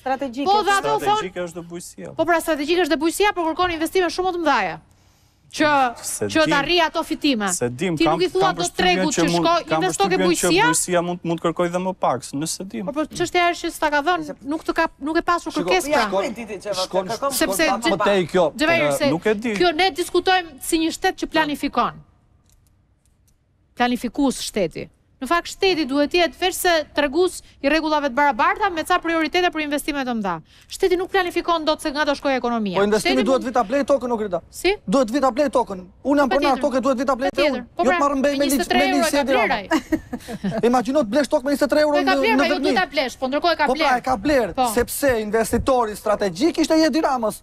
Strategjike dhe ato thonë Po pra strategjike është dhe bujqësia, por kërkon investime shumë më të mëdha. Që që të arrijë ato fitime. Se ti nuk i thua dot tregut që shko investo ke bujqësia. Bujqësia mund mund të kërkojë dhe më pak, nëse dim. Po çështja është që s'ta ka dhënë, nuk të ka nuk ka pasur kërkesë pra. Shkon ditë që vërtet kërkon. Sepse më tej kjo. Nuk e di. Kjo ne diskutojmë si një shtet që planifikon. planifikues shteti. Në fakt shteti duhet të jetë veçse tregues i rregullave të barabarta me ca prioritete për investime të mëdha. Shteti nuk planifikon dot se nga do shkojë ekonomia. Po investimi duhet të vijë ta blejë tokën o Grida. Si? Duhet të vijë ta blejë tokën. Unë jam pronar toke duhet të vijë ta blejë tokën. Po pra, jo të marrë ma bëj me ligj me ligj Edi Rama. Imagjino të blesh tokë me 23 euro në në. Po ka blerë, ajo duhet ta blesh, po ndërkohë e ka blerë. Po pra, e ka blerë, po. sepse investitori strategjik ishte i Edi Ramës.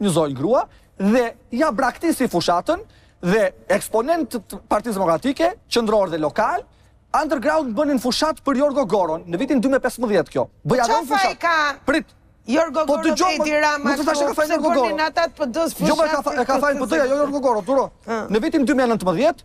një zonjë grua dhe ja braktisi fushatën dhe eksponentë të Partisë Demokratike, qendrorë dhe lokalë, underground bënin fushatë për Jorgo Goron në vitin 2015 kjo. Po Bëja dhënë fushatë. Ka... Prit. Jorgo po Goro dhe Edi Rama. Nuk të thashë ka fajin Jorgo Goro. Në atat për dësë fushatë. Jo, ka fajin PD-ja, jo Jorgo Goro, duro. Në vitin 2019,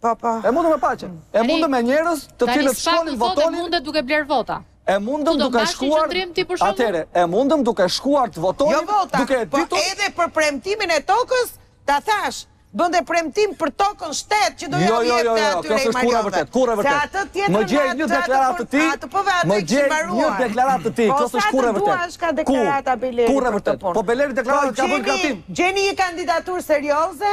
Po, po. E mundëm me paqe. E mundëm me njerëz të cilët shkonin votonin. Tani mundet duke blerë vota. E mundëm duke shkuar Atëherë, e mundëm duke shkuar të votonin Jo vota, po edhe për premtimin e tokës Ta thashë, bënte premtim për tokën shtet që do ia jo, jo, jepte jo, të atyre himariotëve. Nuk është e vërtetë, Se atë tjetër më gjej një deklaratë të tij, më gjej një deklaratë të tij, kjo s'është kurrë e vërtetë. Kurrë e vërtetë, po Beleri deklaratë të ka bërë kratim. Gjeni një kandidaturë serioze,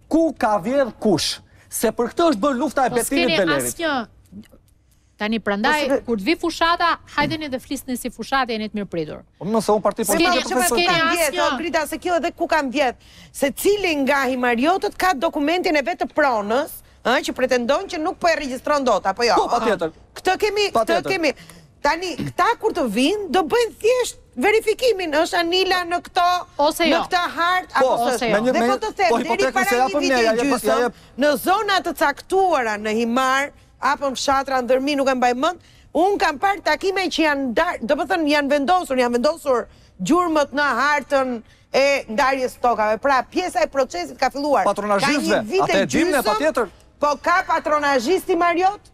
Ku ka vjedhur kush? Se për këtë është bërë lufta e po Fredi Belerit. Po s'keni asë Tani prandaj po kur të vijë fushata, hajdeni dhe flisni si fushatë jeni të mirëpritur. Po më se un parti po keni çfarë të keni asnjë. Po Brita se kjo edhe ku kanë vjedhur. Secili nga himariotët ka dokumentin e vet të pronës, ëh, që pretendon që nuk po e regjistron dot apo jo. Po patjetër. Këtë kemi, këtë kemi. Tani këta kur të vijnë do bëjnë thjesht verifikimin, është Anila në këto ose jo. Në këtë hartë po, apo ose jo. jo. Dhe po të them po, deri para një viti e gjysmë në zona të caktuara në Himarë apo në fshatra, në Dhërmi nuk e mbaj mend, unë kam parë takime që janë ndarë, domethënë janë vendosur, janë vendosur gjurmët në hartën e ndarjes së tokave. Pra pjesa e procesit ka filluar. Patronazhistëve, atë e dimë patjetër. Po ka patronazhist himariot?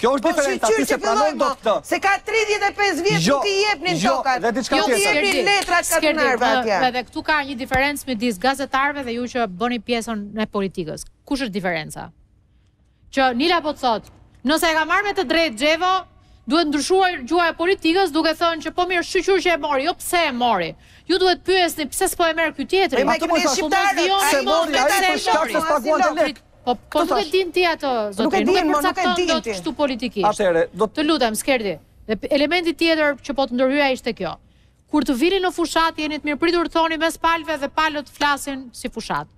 Kjo është po, diferenca, ti s'e pranon dot këtë. Se ka 35 vjet jo, nuk i jepnin jo, tokat, dhe diçka nuk i jepnin letrat katundarëve atje. Dhe këtu ka një diferencë midis gazetarëve dhe ju që bëni pjesën e politikës. Kush është diferenca? Që Nila po të thotë, nëse e ka marrë me të drejtë Xhevo, duhet ndryshuar gjuha e politikës duke thënë që po mirë shyqyr që e mori, jo pse e mori. Ju duhet pyesni pse s'po e merr ky tjetri. Po më shqiptarë, s'e mori ai për shkak se s'paguan dot lekë. Po, po nuk e din ti atë, zotëri, nuk e po, përcakton dot kështu politikisht. Atëherë, do të... Të lutem, Skerdi. Dhe elementi tjetër që po të ndërhyja ishte kjo. Kur të vini në fushatë, jeni të mirëpritur të thoni mes palëve dhe palët të flasin si fushatë.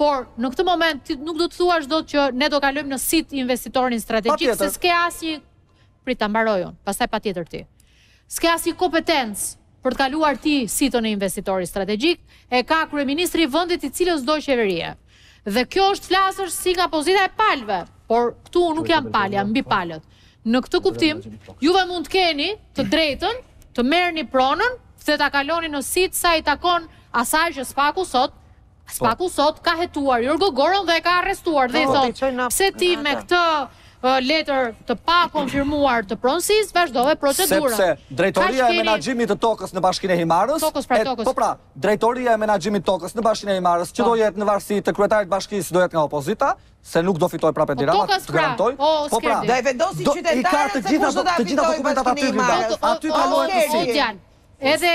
Por, në këtë moment, nuk do të thuash dot që ne do kalojmë në sitë investitorin strategjik, se s'ke asnjë Prit ta mbaroj unë, pastaj patjetër ti. S'ke asnjë kompetencë për të kaluar ti sitën e investitorit strategjik, e ka kryeministri i vendit i cilësdo qeverie. Dhe kjo është flasim si nga pozita e palëve, por këtu nuk jam palë, jam mbi palët. Në këtë kuptim, juve mund të keni të drejtën të merrni pronën dhe ta kaloni në sitë sa i takon asaj që SPAK-u sot SPAK-u sot ka hetuar Jorgo Goron dhe e ka arrestuar dhe i thotë pse ti me këtë letër të pakonfirmuar të pronësisë, vazhdove procedurën. Sepse drejtoria e menaxhimit të tokës në bashkinë e Himarës, tokës pra tokës. Po pra, drejtoria e menaxhimit të tokës në bashkinë e Himarës, që do jetë në varësi të kryetarit të bashkisë, do jetë nga opozita, se nuk do fitojë prapë dira, po, të garantoj. Po, po pra, do e vendosin qytetarët se kush do ta fitojë bashkinë e Himarës. Aty ka lojë të si. Edhe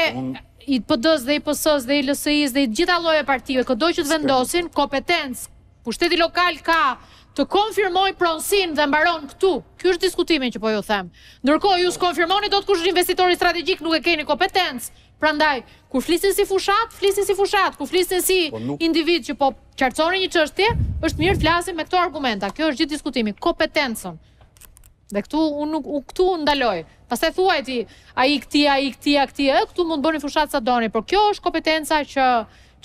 i PD-s dhe i PS-s dhe i LSI-s dhe i gjitha lloje partive, këdo që të vendosin, kompetencë, pushteti lokal ka të konfirmojë pronësinë dhe mbaron këtu. Ky është diskutimi që po ju them. Ndërkohë, ju s'konfirmoni dot kush është investitori strategjik, nuk e keni kompetencë. Prandaj, kur flisni si fushatë, flisni si fushatë, kur flisni si individ që po qartësoni një çështje, është mirë të flasim me këto argumenta. Ky është gjithë diskutimi, kompetencën. Dhe këtu unë nuk unë këtu unë ndaloj. Pastaj thuaj ti, ai këtij, ai këtij, ai këtij, ë këtu mund të bëni fushatë sa doni, por kjo është kompetenca që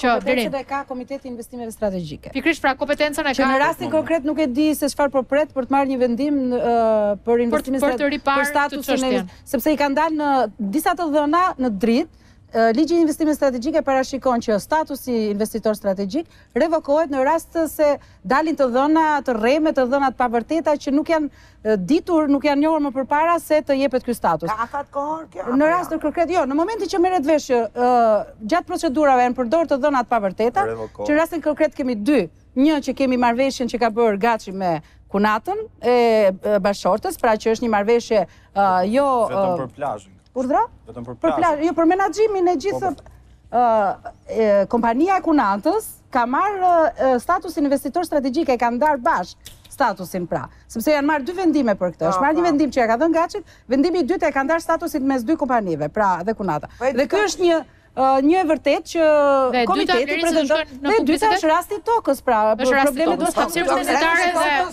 që Kompetencën e ka Komiteti i Investimeve Strategjike. Pikërisht pra kompetencën e ka. Që në rastin konkret nuk e di se çfarë po pret për të marrë një vendim për investimin për, për, për statusin e sepse i kanë dalë disa të dhëna në dritë, Ligji i Investimeve Strategjike parashikon që statusi investitor strategjik revokohet në rast se dalin të dhëna të rreme, të dhëna të pavërteta që nuk janë ditur, nuk janë njohur më përpara se të jepet ky status. Ka afat kohor kjo? Në rastin konkret, jo, në momentin që merret vesh që gjatë procedurave janë përdorur të dhëna të pavërteta, që në rastin konkret kemi dy, një që kemi marrëveshjen që ka bërë Gaçi me kunatën e bashkëshortes, pra që është një marrëveshje jo vetëm për plazhin Urdhra? Vetëm për plazhin. Jo, për menaxhimin e gjithë po, po. kompania e kunatës ka marrë statusin investitor strategjik e ka ndarë bashkë statusin pra. Sepse janë marrë dy vendime për këtë. Është marrë një vendim që ia ka dhënë Gaçit, vendimi i dytë e ka ndarë statusin mes dy kompanive, pra dhe kunata. Po, dhe ky është një një e vërtetë që komiteti pretendon dhe e dyta është rasti i tokës pra është rasti i tokës do të thotë se është rasti i tokës